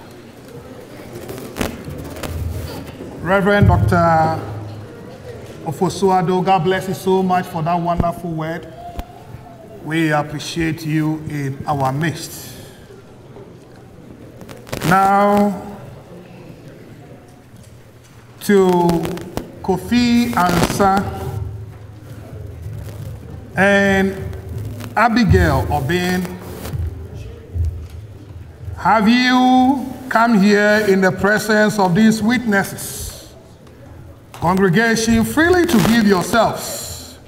Reverend Dr. Ofosuado, God bless you so much for that wonderful word. We appreciate you in our midst. Now, to Kofi Ansah and Abigail Obeng, have you come here in the presence of these witnesses? Congregation, freely to give yourselves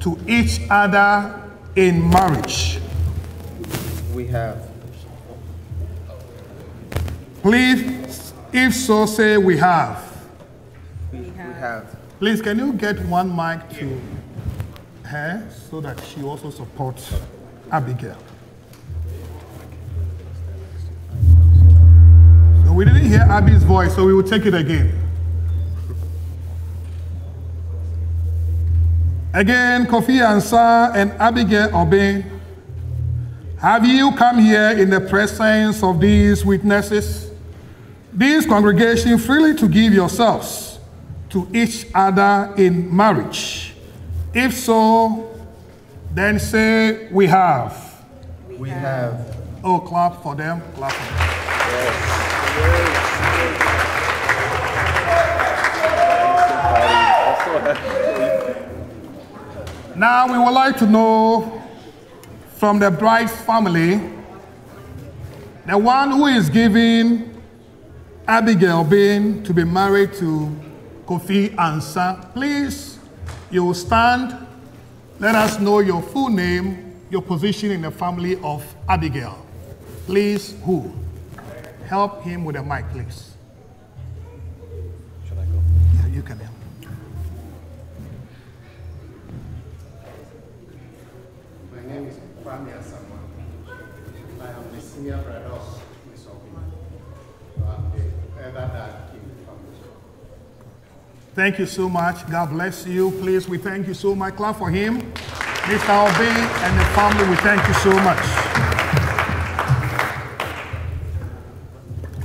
to each other in marriage. We have. Please, if so, say we have. We have. Please, can you get one mic to her so that she also supports Abigail? So we didn't hear Abby's voice, so we will take it again. Again, Kofi Ansah and Abigail Obeng, have you come here in the presence of these witnesses, this congregation, freely to give yourselves to each other in marriage? If so, then say, We have. We have. Oh, clap for them. Clap for them. Now we would like to know from the bride's family, the one who is giving Abigail Obeng to be married to Kofi Ansah. Please, you will stand. Let us know your full name, your position in the family of Abigail. Please, who? Help him with the mic, please. Should I go? Yeah, you can help. My name is Kwame Asamoah. I am the senior brother of Ms. Obima. So I'm the elder dad in the family. Thank you so much. God bless you. Please, we thank you so much. Clap for him. Mr. Obi and the family, we thank you so much.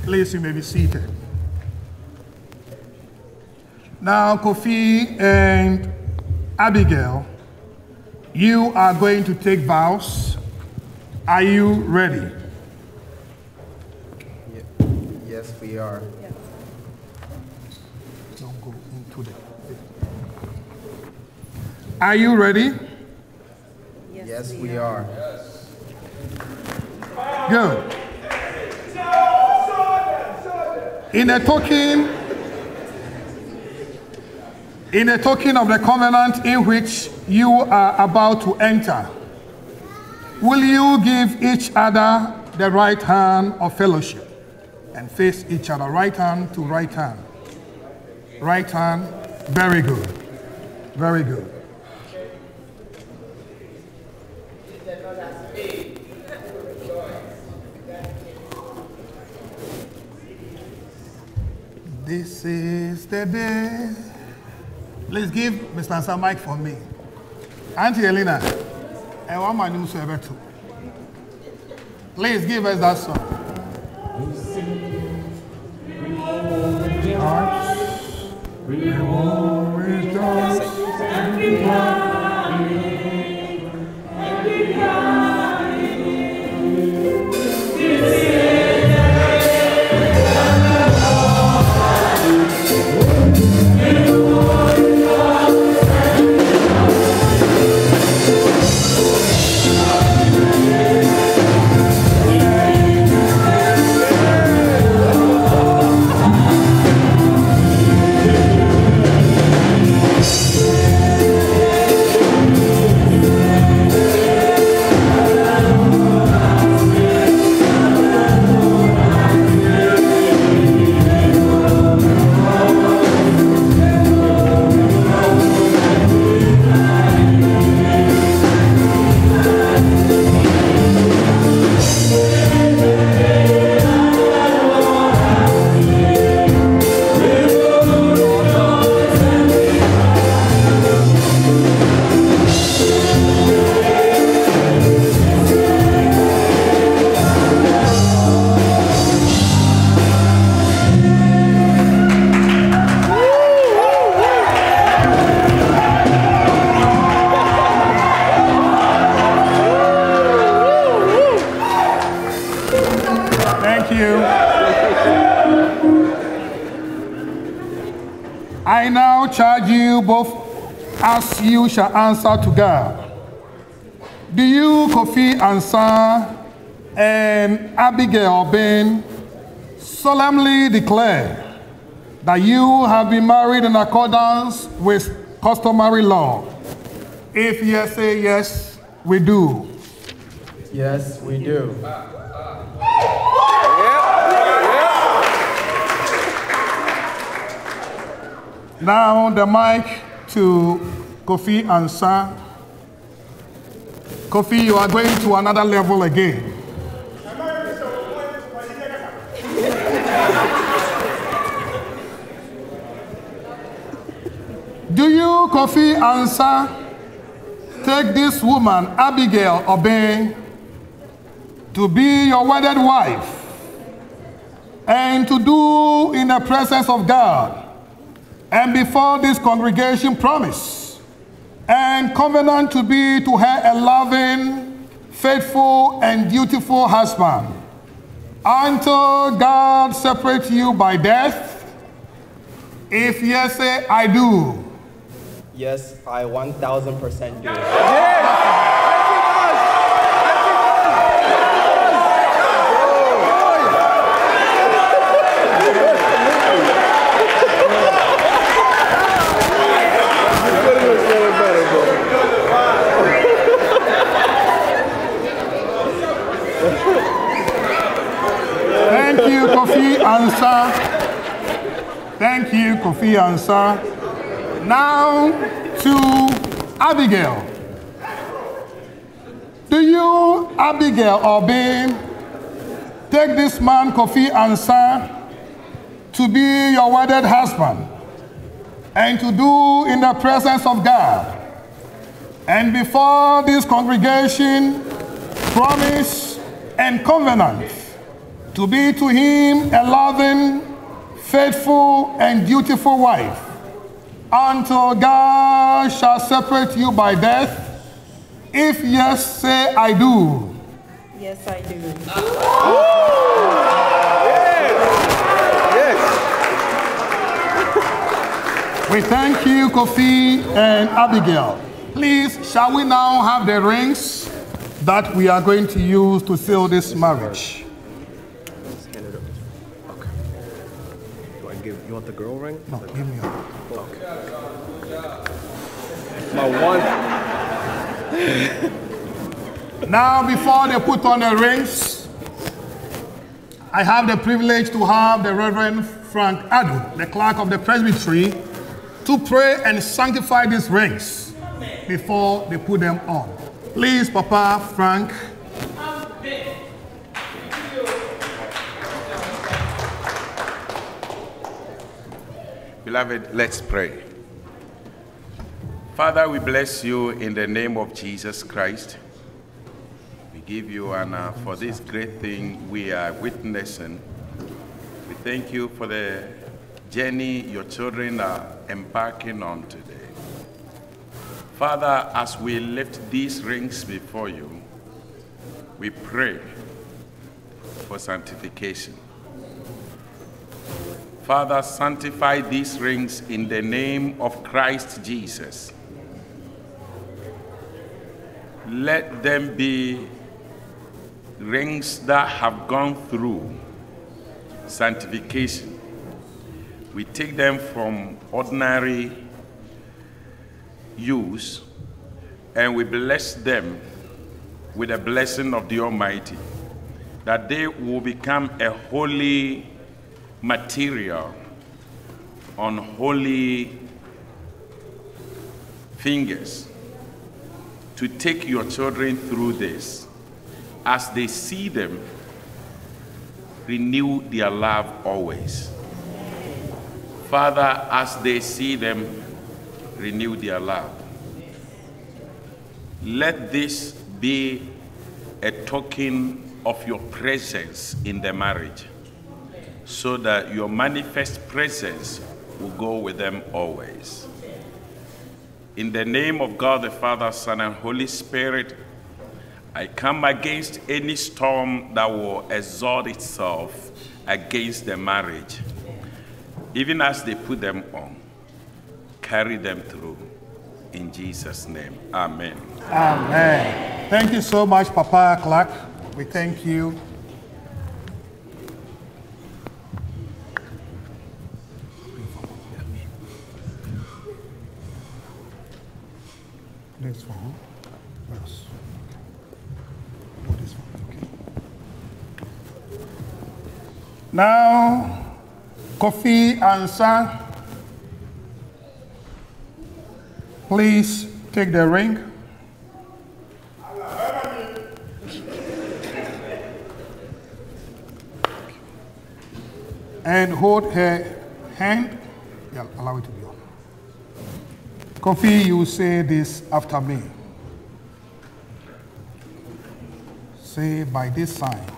Please, you may be seated. Now, Kofi and Abigail, you are going to take vows. Are you ready? Yes, we are. Don't go into the. Are you ready? Yes, we are. Good. In a token, in a token of the covenant in which you are about to enter, will you give each other the right hand of fellowship and face each other, right hand to right hand? Right hand, very good. Very good. This is the day. Please give Mr. Ansah mic for me. Auntie Elena, I want my new server too. Please give us that song. We will rejoice and be glad. You shall answer to God. Do you, Kofi Ansah and Abigail Obeng, solemnly declare that you have been married in accordance with customary law? If yes, say yes, we do. Yes, we do. Now the mic to Kofi Ansah. Kofi, you are going to another level again. Do you, Kofi Ansah, take this woman, Abigail Obeng, to be your wedded wife and to do in the presence of God and before this congregation promise and covenant to be to her a loving, faithful, and dutiful husband until God separates you by death? If yes, say, I do. Yes, I 1000% do. Thank you, Kofi Ansah. Ansah. Now to Abigail. Do you, Abigail Obeng, take this man, Kofi Ansah, to be your wedded husband and to do in the presence of God and before this congregation promise and covenant to be to him a loving, faithful, and dutiful wife until God shall separate you by death? If yes, say, I do. Yes, I do. Yes. Yes. We thank you, Kofi and Abigail. Please, shall we now have the rings that we are going to use to seal this marriage? Want the girl ring? No, give me a. My one. Now, before they put on the rings, I have the privilege to have the Reverend Frank Adu, the clerk of the presbytery, to pray and sanctify these rings before they put them on. Please, Papa Frank. Beloved, let's pray. Father, we bless you in the name of Jesus Christ. We give you honor for this great thing we are witnessing. We thank you for the journey your children are embarking on today. Father, as we lift these rings before you, we pray for sanctification. Father, sanctify these rings in the name of Christ Jesus. Let them be rings that have gone through sanctification. We take them from ordinary use and we bless them with the blessing of the Almighty, that they will become a holy material on holy fingers to take your children through this. As they see them, renew their love always. Father, as they see them, renew their love. Let this be a token of your presence in the marriage so that your manifest presence will go with them always. In the name of God the Father, Son, and Holy Spirit, I come against any storm that will exalt itself against the marriage, even as they put them on. carry them through. In Jesus' name, amen. Amen. Thank you so much, Papa Clark. We thank you. This one. Yes. Oh, this one. Okay. Now, Kofi Ansah, please take the ring. and hold her hand. Yeah, allow it to be on. Kofi, you say this after me. Say by this sign.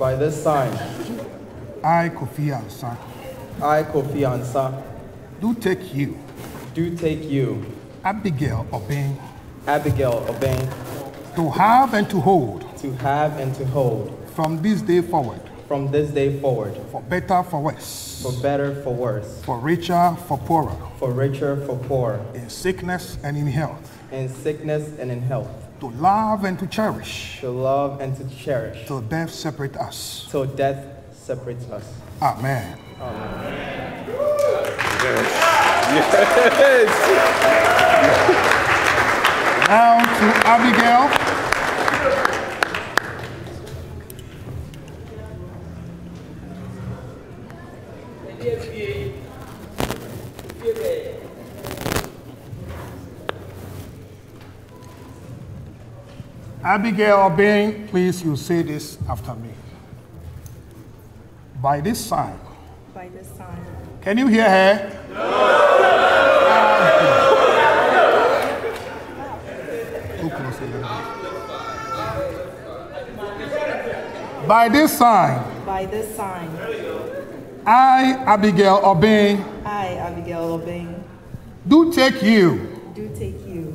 By this sign, I, Kofi Ansah, I, Kofi Ansah, do take you, do take you, Abigail Obeng, Abigail Obeng, to have and to hold. To have and to hold. From this day forward, from this day forward, for better, for worse, for better, for worse, for richer, for poorer, for richer, for poorer. in sickness and in health, in sickness and in health, to love and to cherish, to love and to cherish, till death separate us. till death separates us. Amen. Yes. Now to Abigail. Abigail Obeng, please you say this after me. By this sign, By this sign, can you hear her? Too close a little bit. By this sign, by this sign, I, Abigail Obeng, I, Abigail Obeng, do take you, do take you,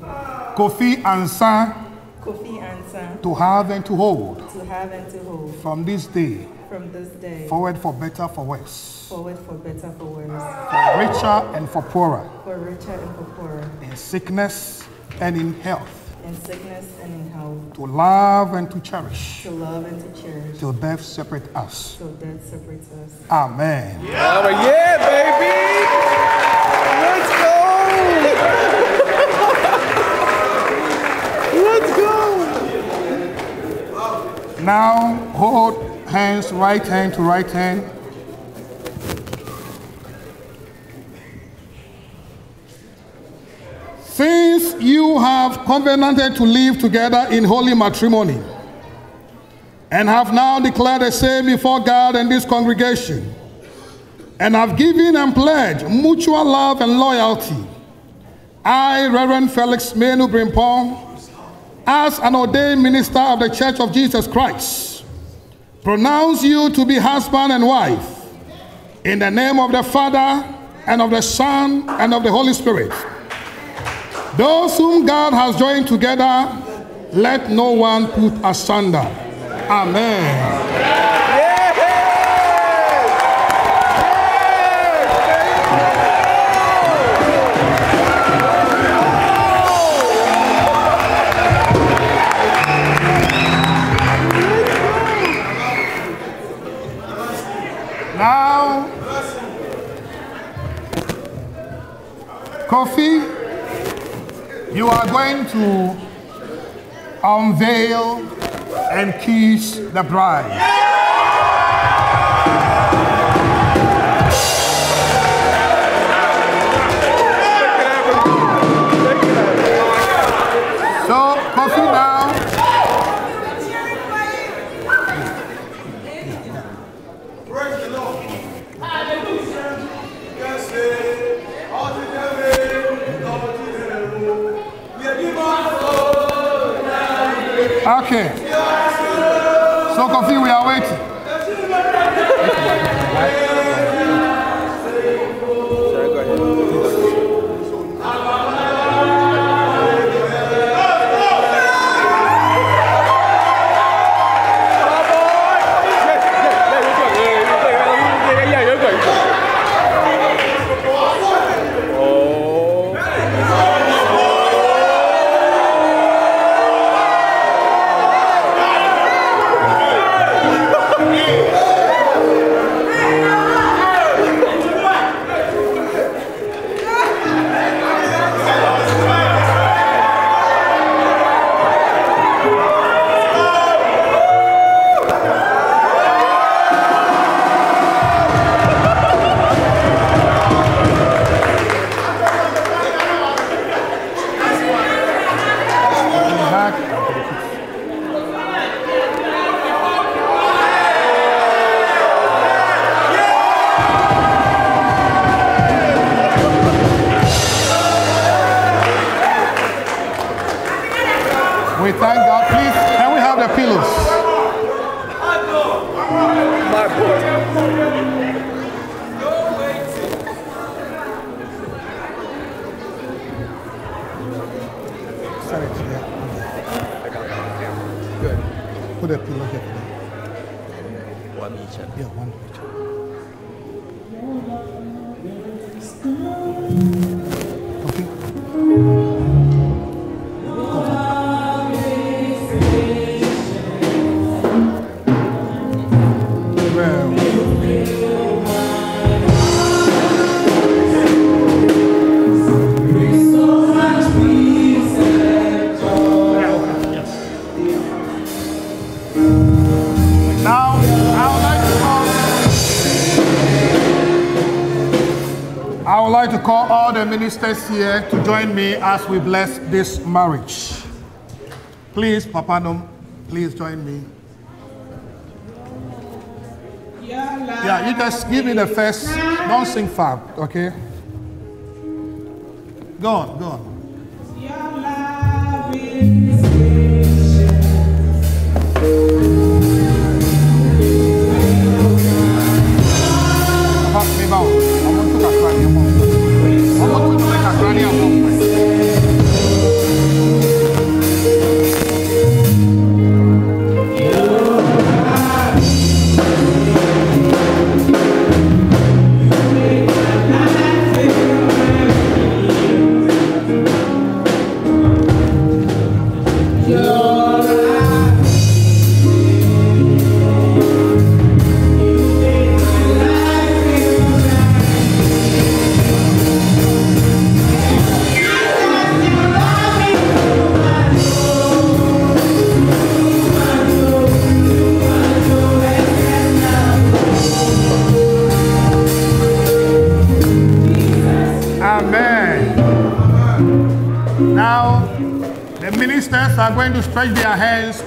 Kofi Ansah, Kofi Ansah, to have and to hold. To have and to hold. From this day from this day. forward for better, for worse, forward for better, for worse, for richer and for poorer, for richer and for poorer, in sickness and in health, in sickness and in health, to love and to cherish, to love and to cherish, till death separate us. till death separates us. Amen. yeah, baby! Let's go! Let's go! Now hold hands, right hand to right hand. Since you have covenanted to live together in holy matrimony and have now declared the same before God and this congregation, and have given and pledged mutual love and loyalty, I, Reverend Felix Menu Brimpong, as an ordained minister of the Church of Jesus Christ, pronounce you to be husband and wife in the name of the Father and of the Son and of the Holy Spirit. Those whom God has joined together, let no one put asunder. Amen. Kofi, you are going to unveil and kiss the bride. Ministers here to join me as we bless this marriage. Please, Papanum, please join me. Yeah, you just give me the first. Don't sing far, okay? Go on, go on.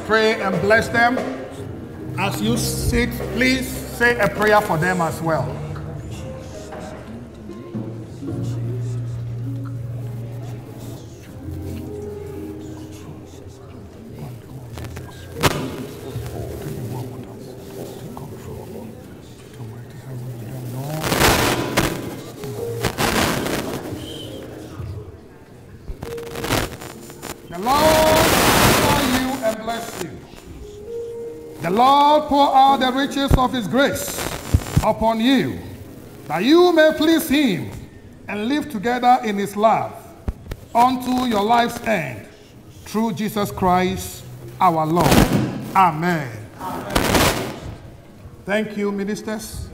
Pray, and bless them. As you sit, please say a prayer for them as well. Riches of his grace upon you, that you may please him and live together in his love unto your life's end, through Jesus Christ our Lord. Amen. Thank you, ministers.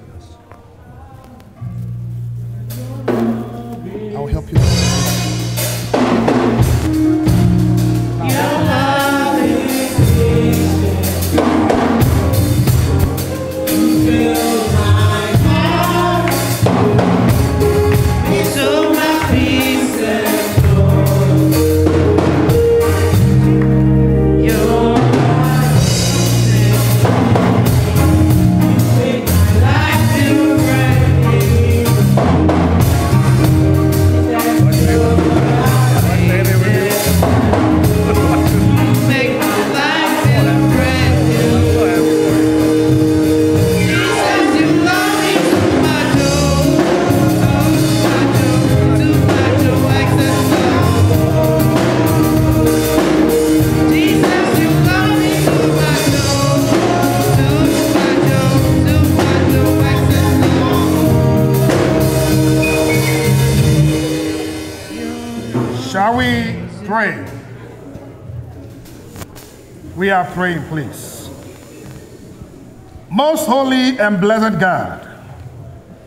And blessed God,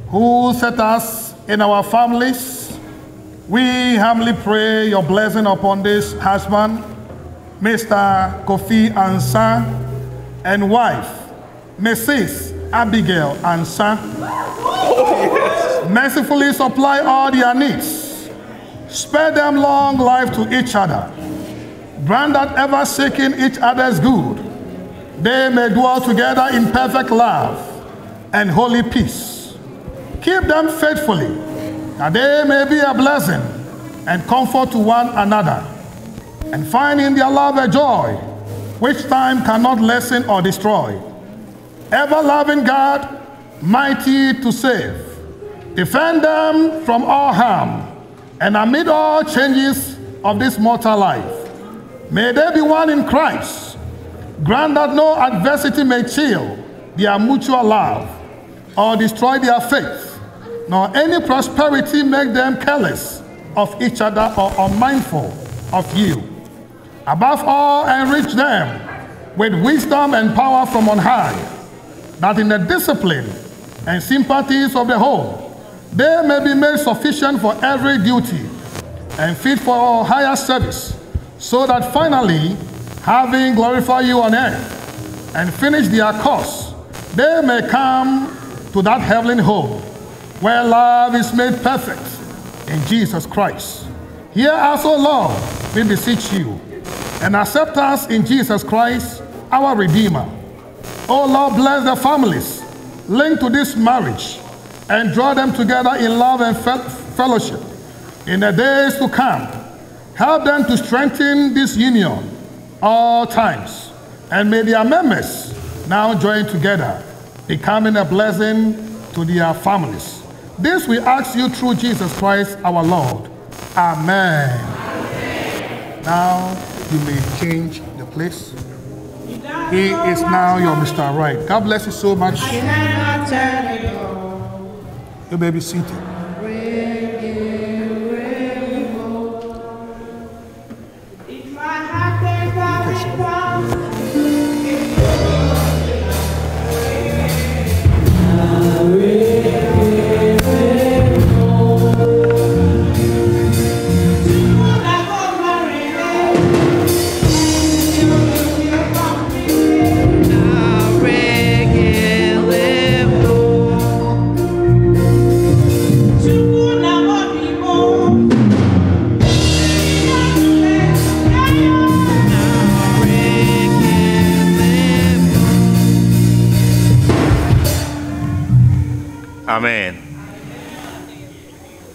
who set us in our families, we humbly pray your blessing upon this husband, Mr. Kofi Ansah, and wife, Mrs. Abigail Ansah. Mercifully supply all their needs Spare them long life to each other. Grant that ever seeking each other's good, they may dwell together in perfect love and holy peace. Keep them faithfully, that they may be a blessing and comfort to one another, and find in their love a joy which time cannot lessen or destroy. Ever loving God, mighty to save, defend them from all harm and amid all changes of this mortal life, may they be one in Christ. Grant that no adversity may chill their mutual love or destroy their faith, nor any prosperity make them careless of each other or unmindful of you. Above all, enrich them with wisdom and power from on high, that in the discipline and sympathies of the whole, they may be made sufficient for every duty and fit for higher service, so that finally, having glorified you on earth and finished their course, they may come to that heavenly home where love is made perfect in Jesus Christ. Hear us, O Lord, we beseech you, and accept us in Jesus Christ, our Redeemer. O Lord, bless the families linked to this marriage and draw them together in love and fel- fellowship in the days to come. Help them to strengthen this union all times, and may their members now join together, becoming a blessing to their families. This we ask you through Jesus Christ our Lord. Amen. Now you may change the place. He is now your Mr. Right. God bless you so much. You may be seated.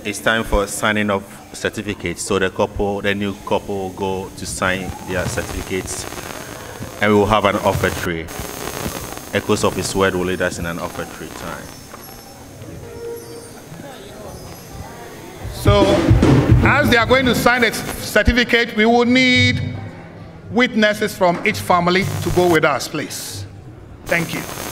It's time for signing of certificates. So the couple, the new couple will go to sign their certificates and we will have an offer offertory. Echoes of his word will lead us in an offer offertory time. So, as they are going to sign the certificate, we will need witnesses from each family to go with us, please. Thank you.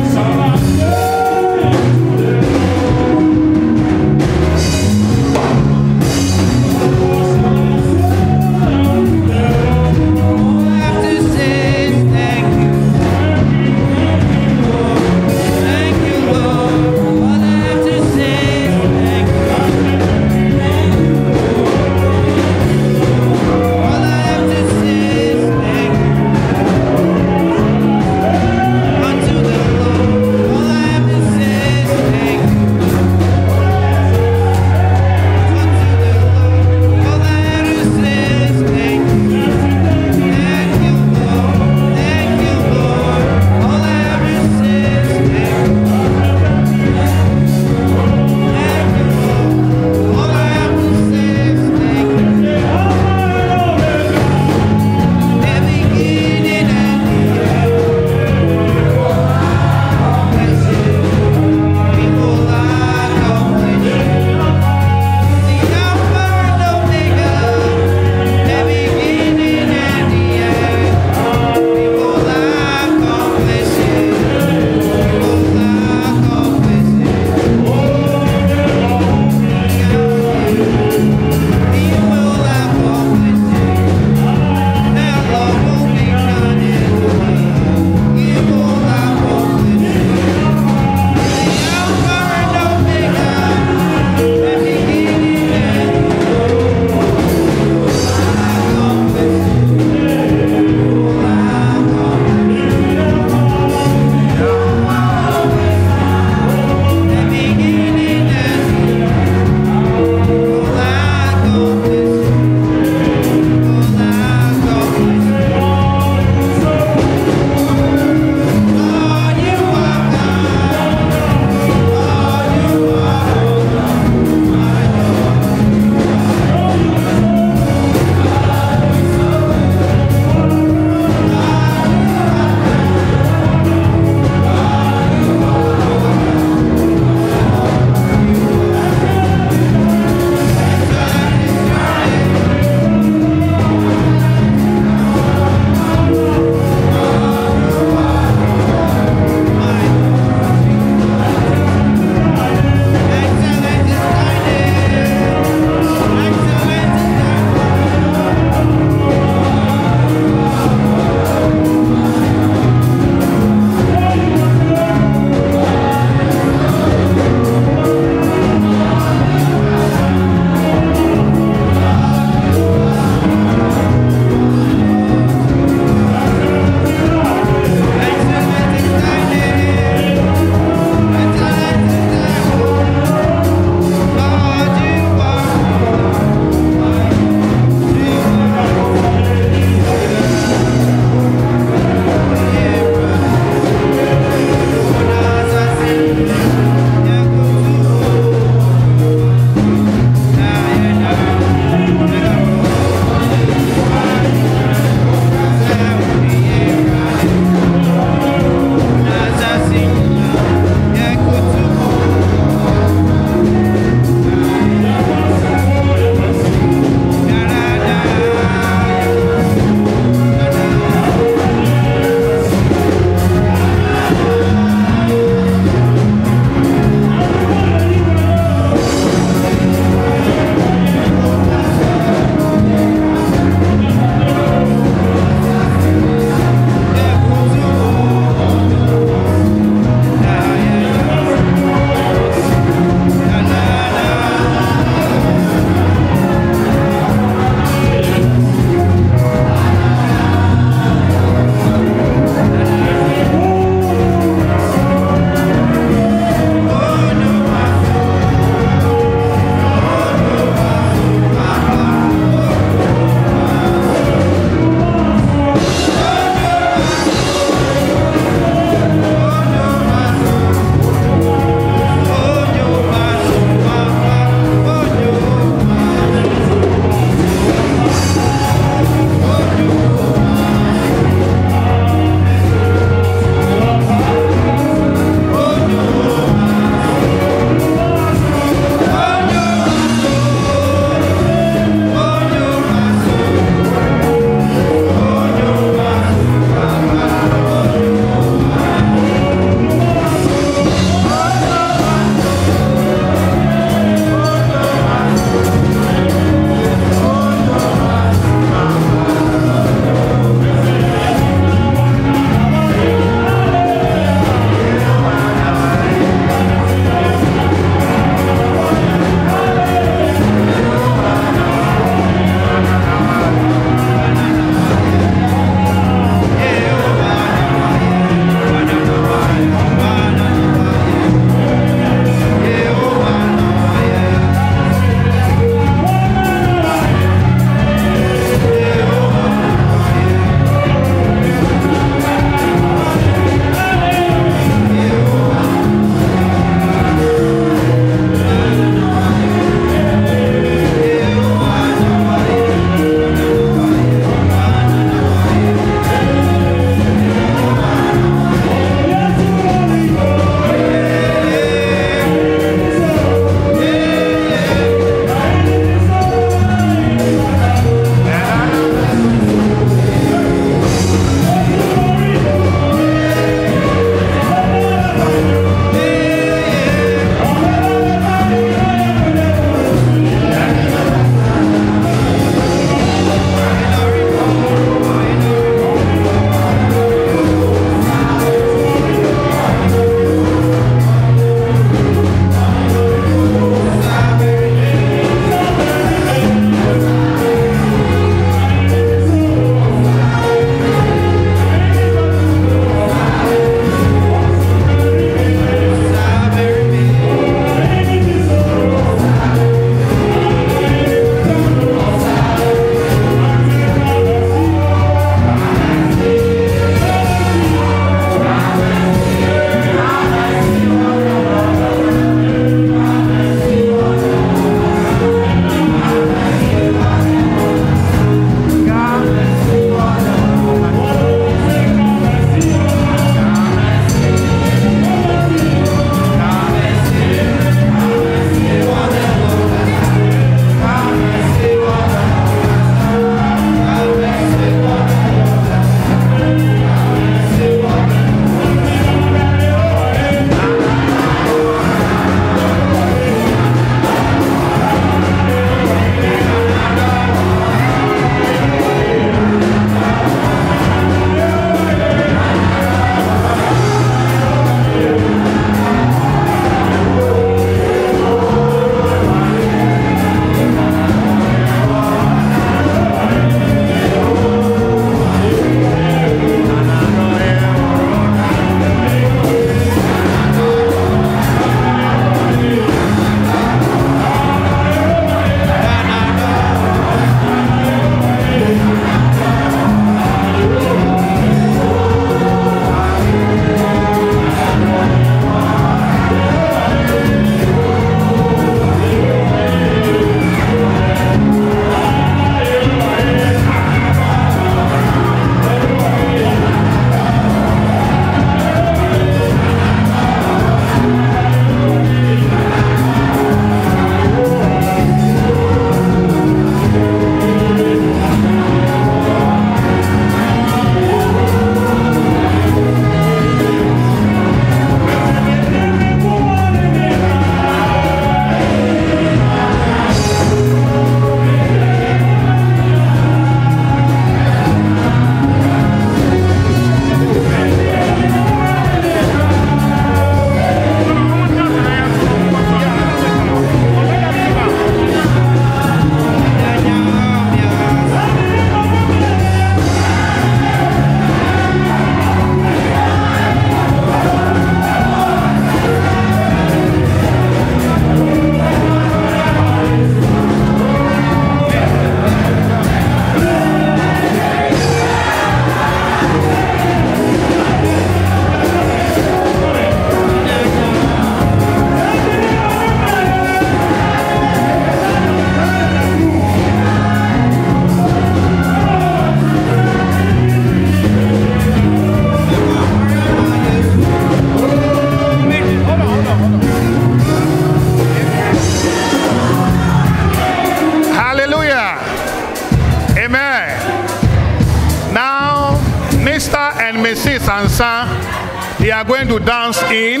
Are going to dance in.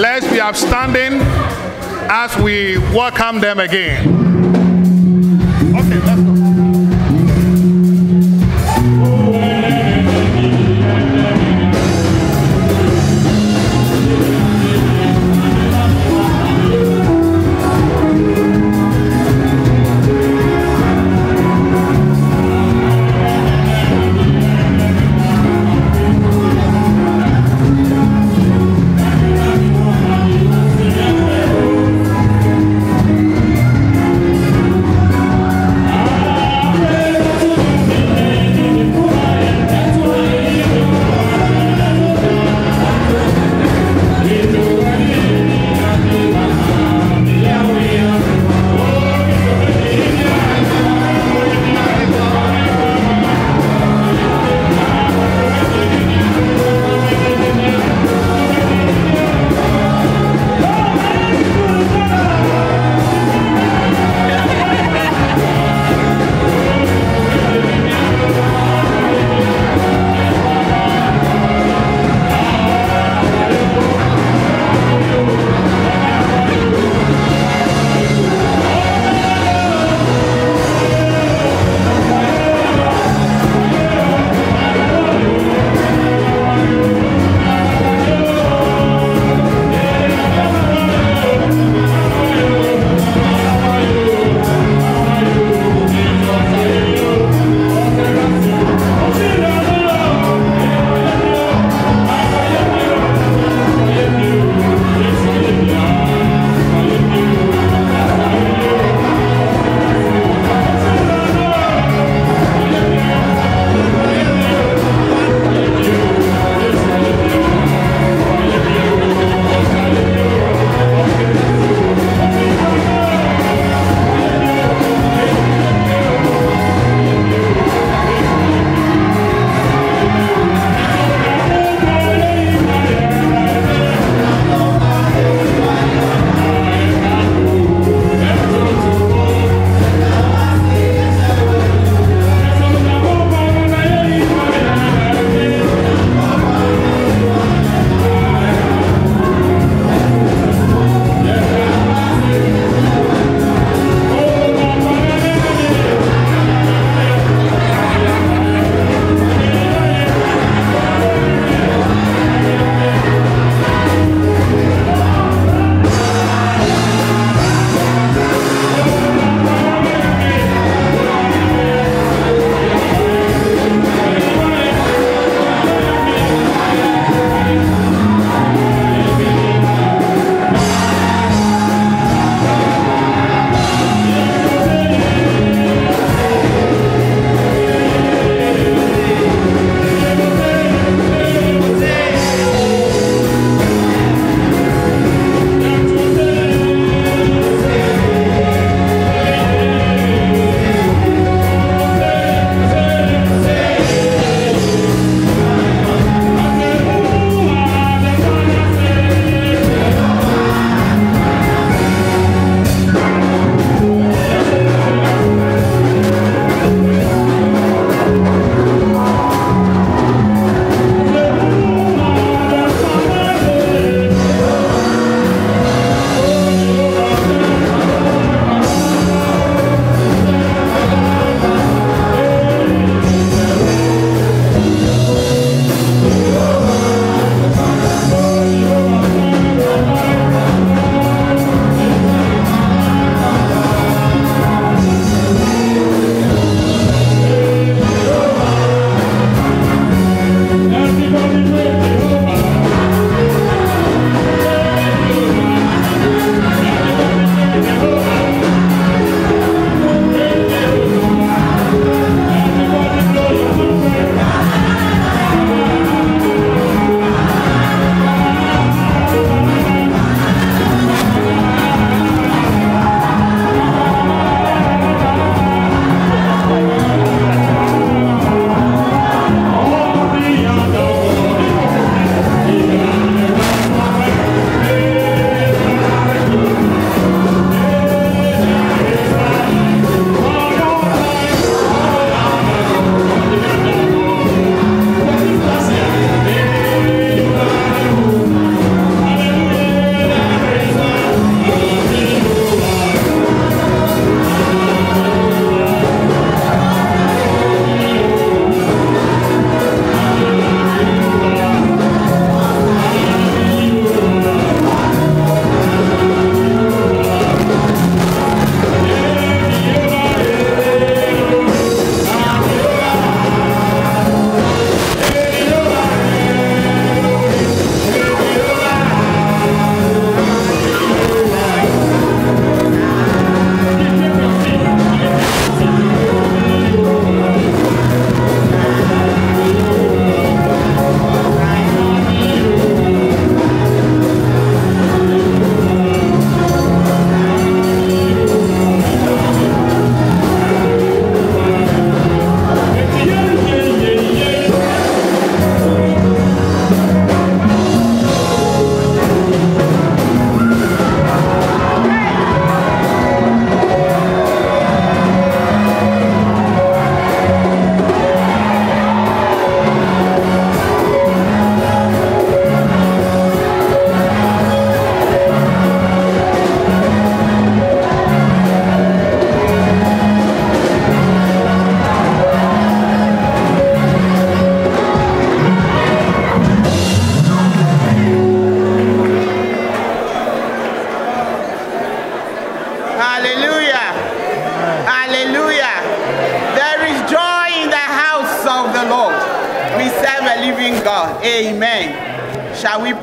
Let's be upstanding as we welcome them again.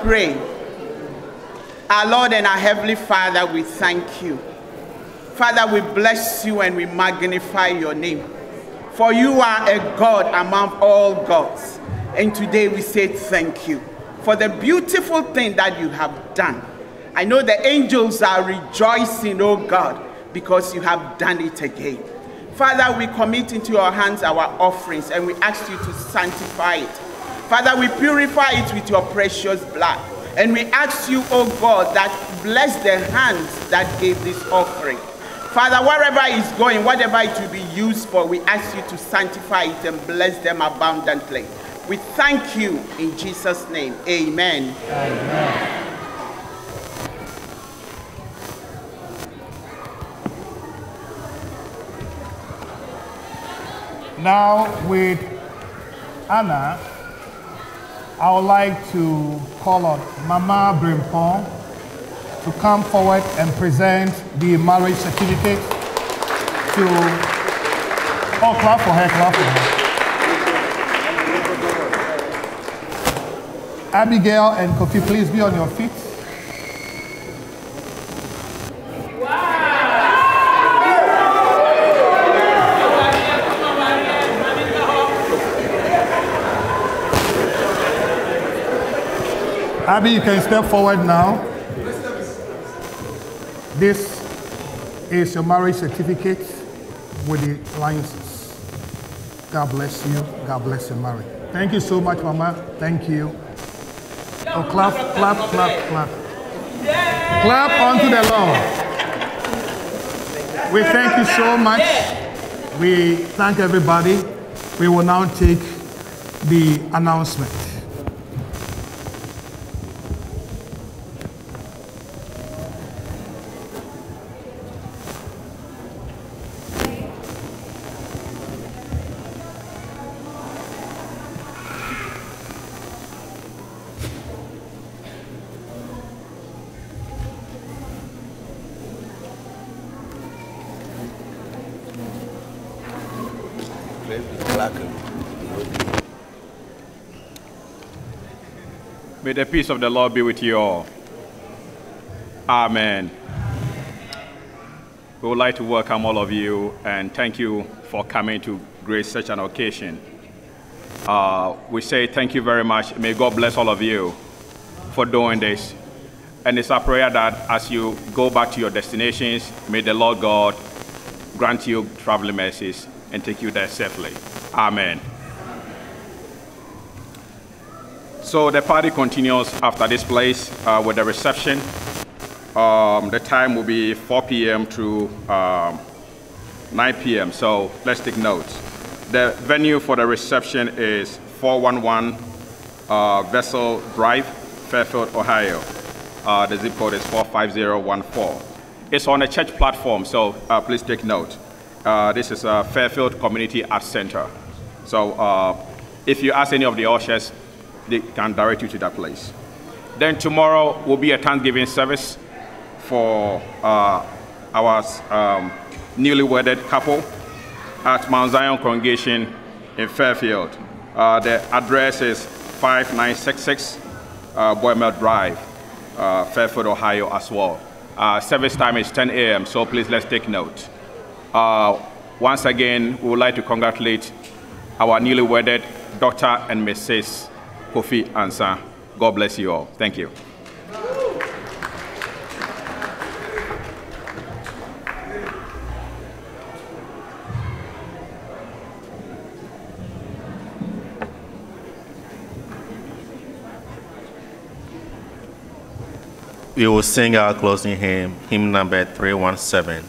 Pray? Our Lord and our Heavenly Father, we thank you. Father, we bless you and we magnify your name. For you are a God among all gods. And today we say thank you for the beautiful thing that you have done. I know the angels are rejoicing, oh God, because you have done it again. Father, we commit into your hands our offerings and we ask you to sanctify it. Father, we purify it with your precious blood. And we ask you, oh God, that bless the hands that gave this offering. Father, wherever it's going, whatever it will be used for, we ask you to sanctify it and bless them abundantly. We thank you in Jesus' name. Amen. Amen. Now, with Anna, I would like to call on Mama Brimpong to come forward and present the marriage certificate to. Oh, clap for her, clap for her. Abigail and Kofi, please be on your feet. Abby, you can step forward now. This is your marriage certificate with the license. God bless you. God bless your marriage. Thank you so much, Mama. Thank you. Oh, clap, clap, clap, clap. Clap unto the Lord. We thank you so much. We thank everybody. We will now take the announcement. May the peace of the Lord be with you all. Amen. We would like to welcome all of you and thank you for coming to grace such an occasion. Uh, we say thank you very much. May God bless all of you for doing this. And it's our prayer that as you go back to your destinations, may the Lord God grant you traveling mercies and take you there safely. Amen. So the party continues after this place uh, with the reception. Um, the time will be 4 p.m. to um, 9 p.m. So let's take notes. The venue for the reception is 411 uh, Wessel Drive, Fairfield, Ohio. Uh, the zip code is 45014. It's on a church platform, so uh, please take note. Uh, this is a Fairfield Community Arts Center. So uh, if you ask any of the ushers, they can direct you to that place. Then tomorrow will be a Thanksgiving service for uh, our um, newly wedded couple at Mount Zion Congregation in Fairfield. Uh, the address is 5966 uh, Boymel Drive, uh, Fairfield, Ohio as well. Uh, service time is 10 a.m., so please let's take note. Uh, once again, we would like to congratulate our newly wedded Dr. and Mrs. Kofi Ansah. God bless you all. Thank you. We will sing our closing hymn, hymn number 317.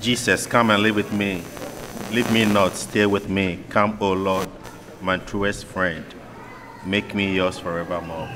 Jesus, come and live with me. Leave me not, stay with me. Come, O Lord, my truest friend. Make me yours forevermore.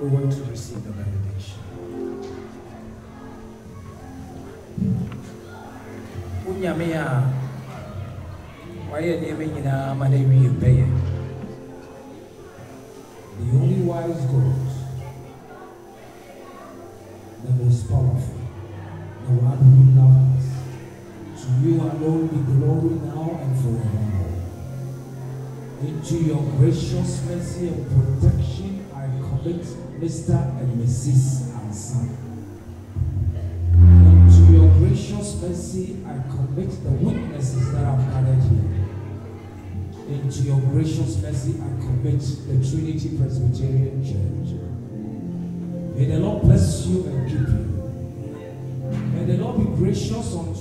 We want to receive the benediction. Onyame a wayɛ nneɛma nyinaa ma no awie pɛyɛ. The only wise God, the most powerful, the one who loves us. To you alone be glory now and forevermore. Into your gracious mercy and protection, Commit Mr. and Mrs. Ansah. Into your gracious mercy, I commit the witnesses that I've gathered here. Into your gracious mercy, I commit the Trinity Presbyterian Church. May the Lord bless you and keep you. May the Lord be gracious unto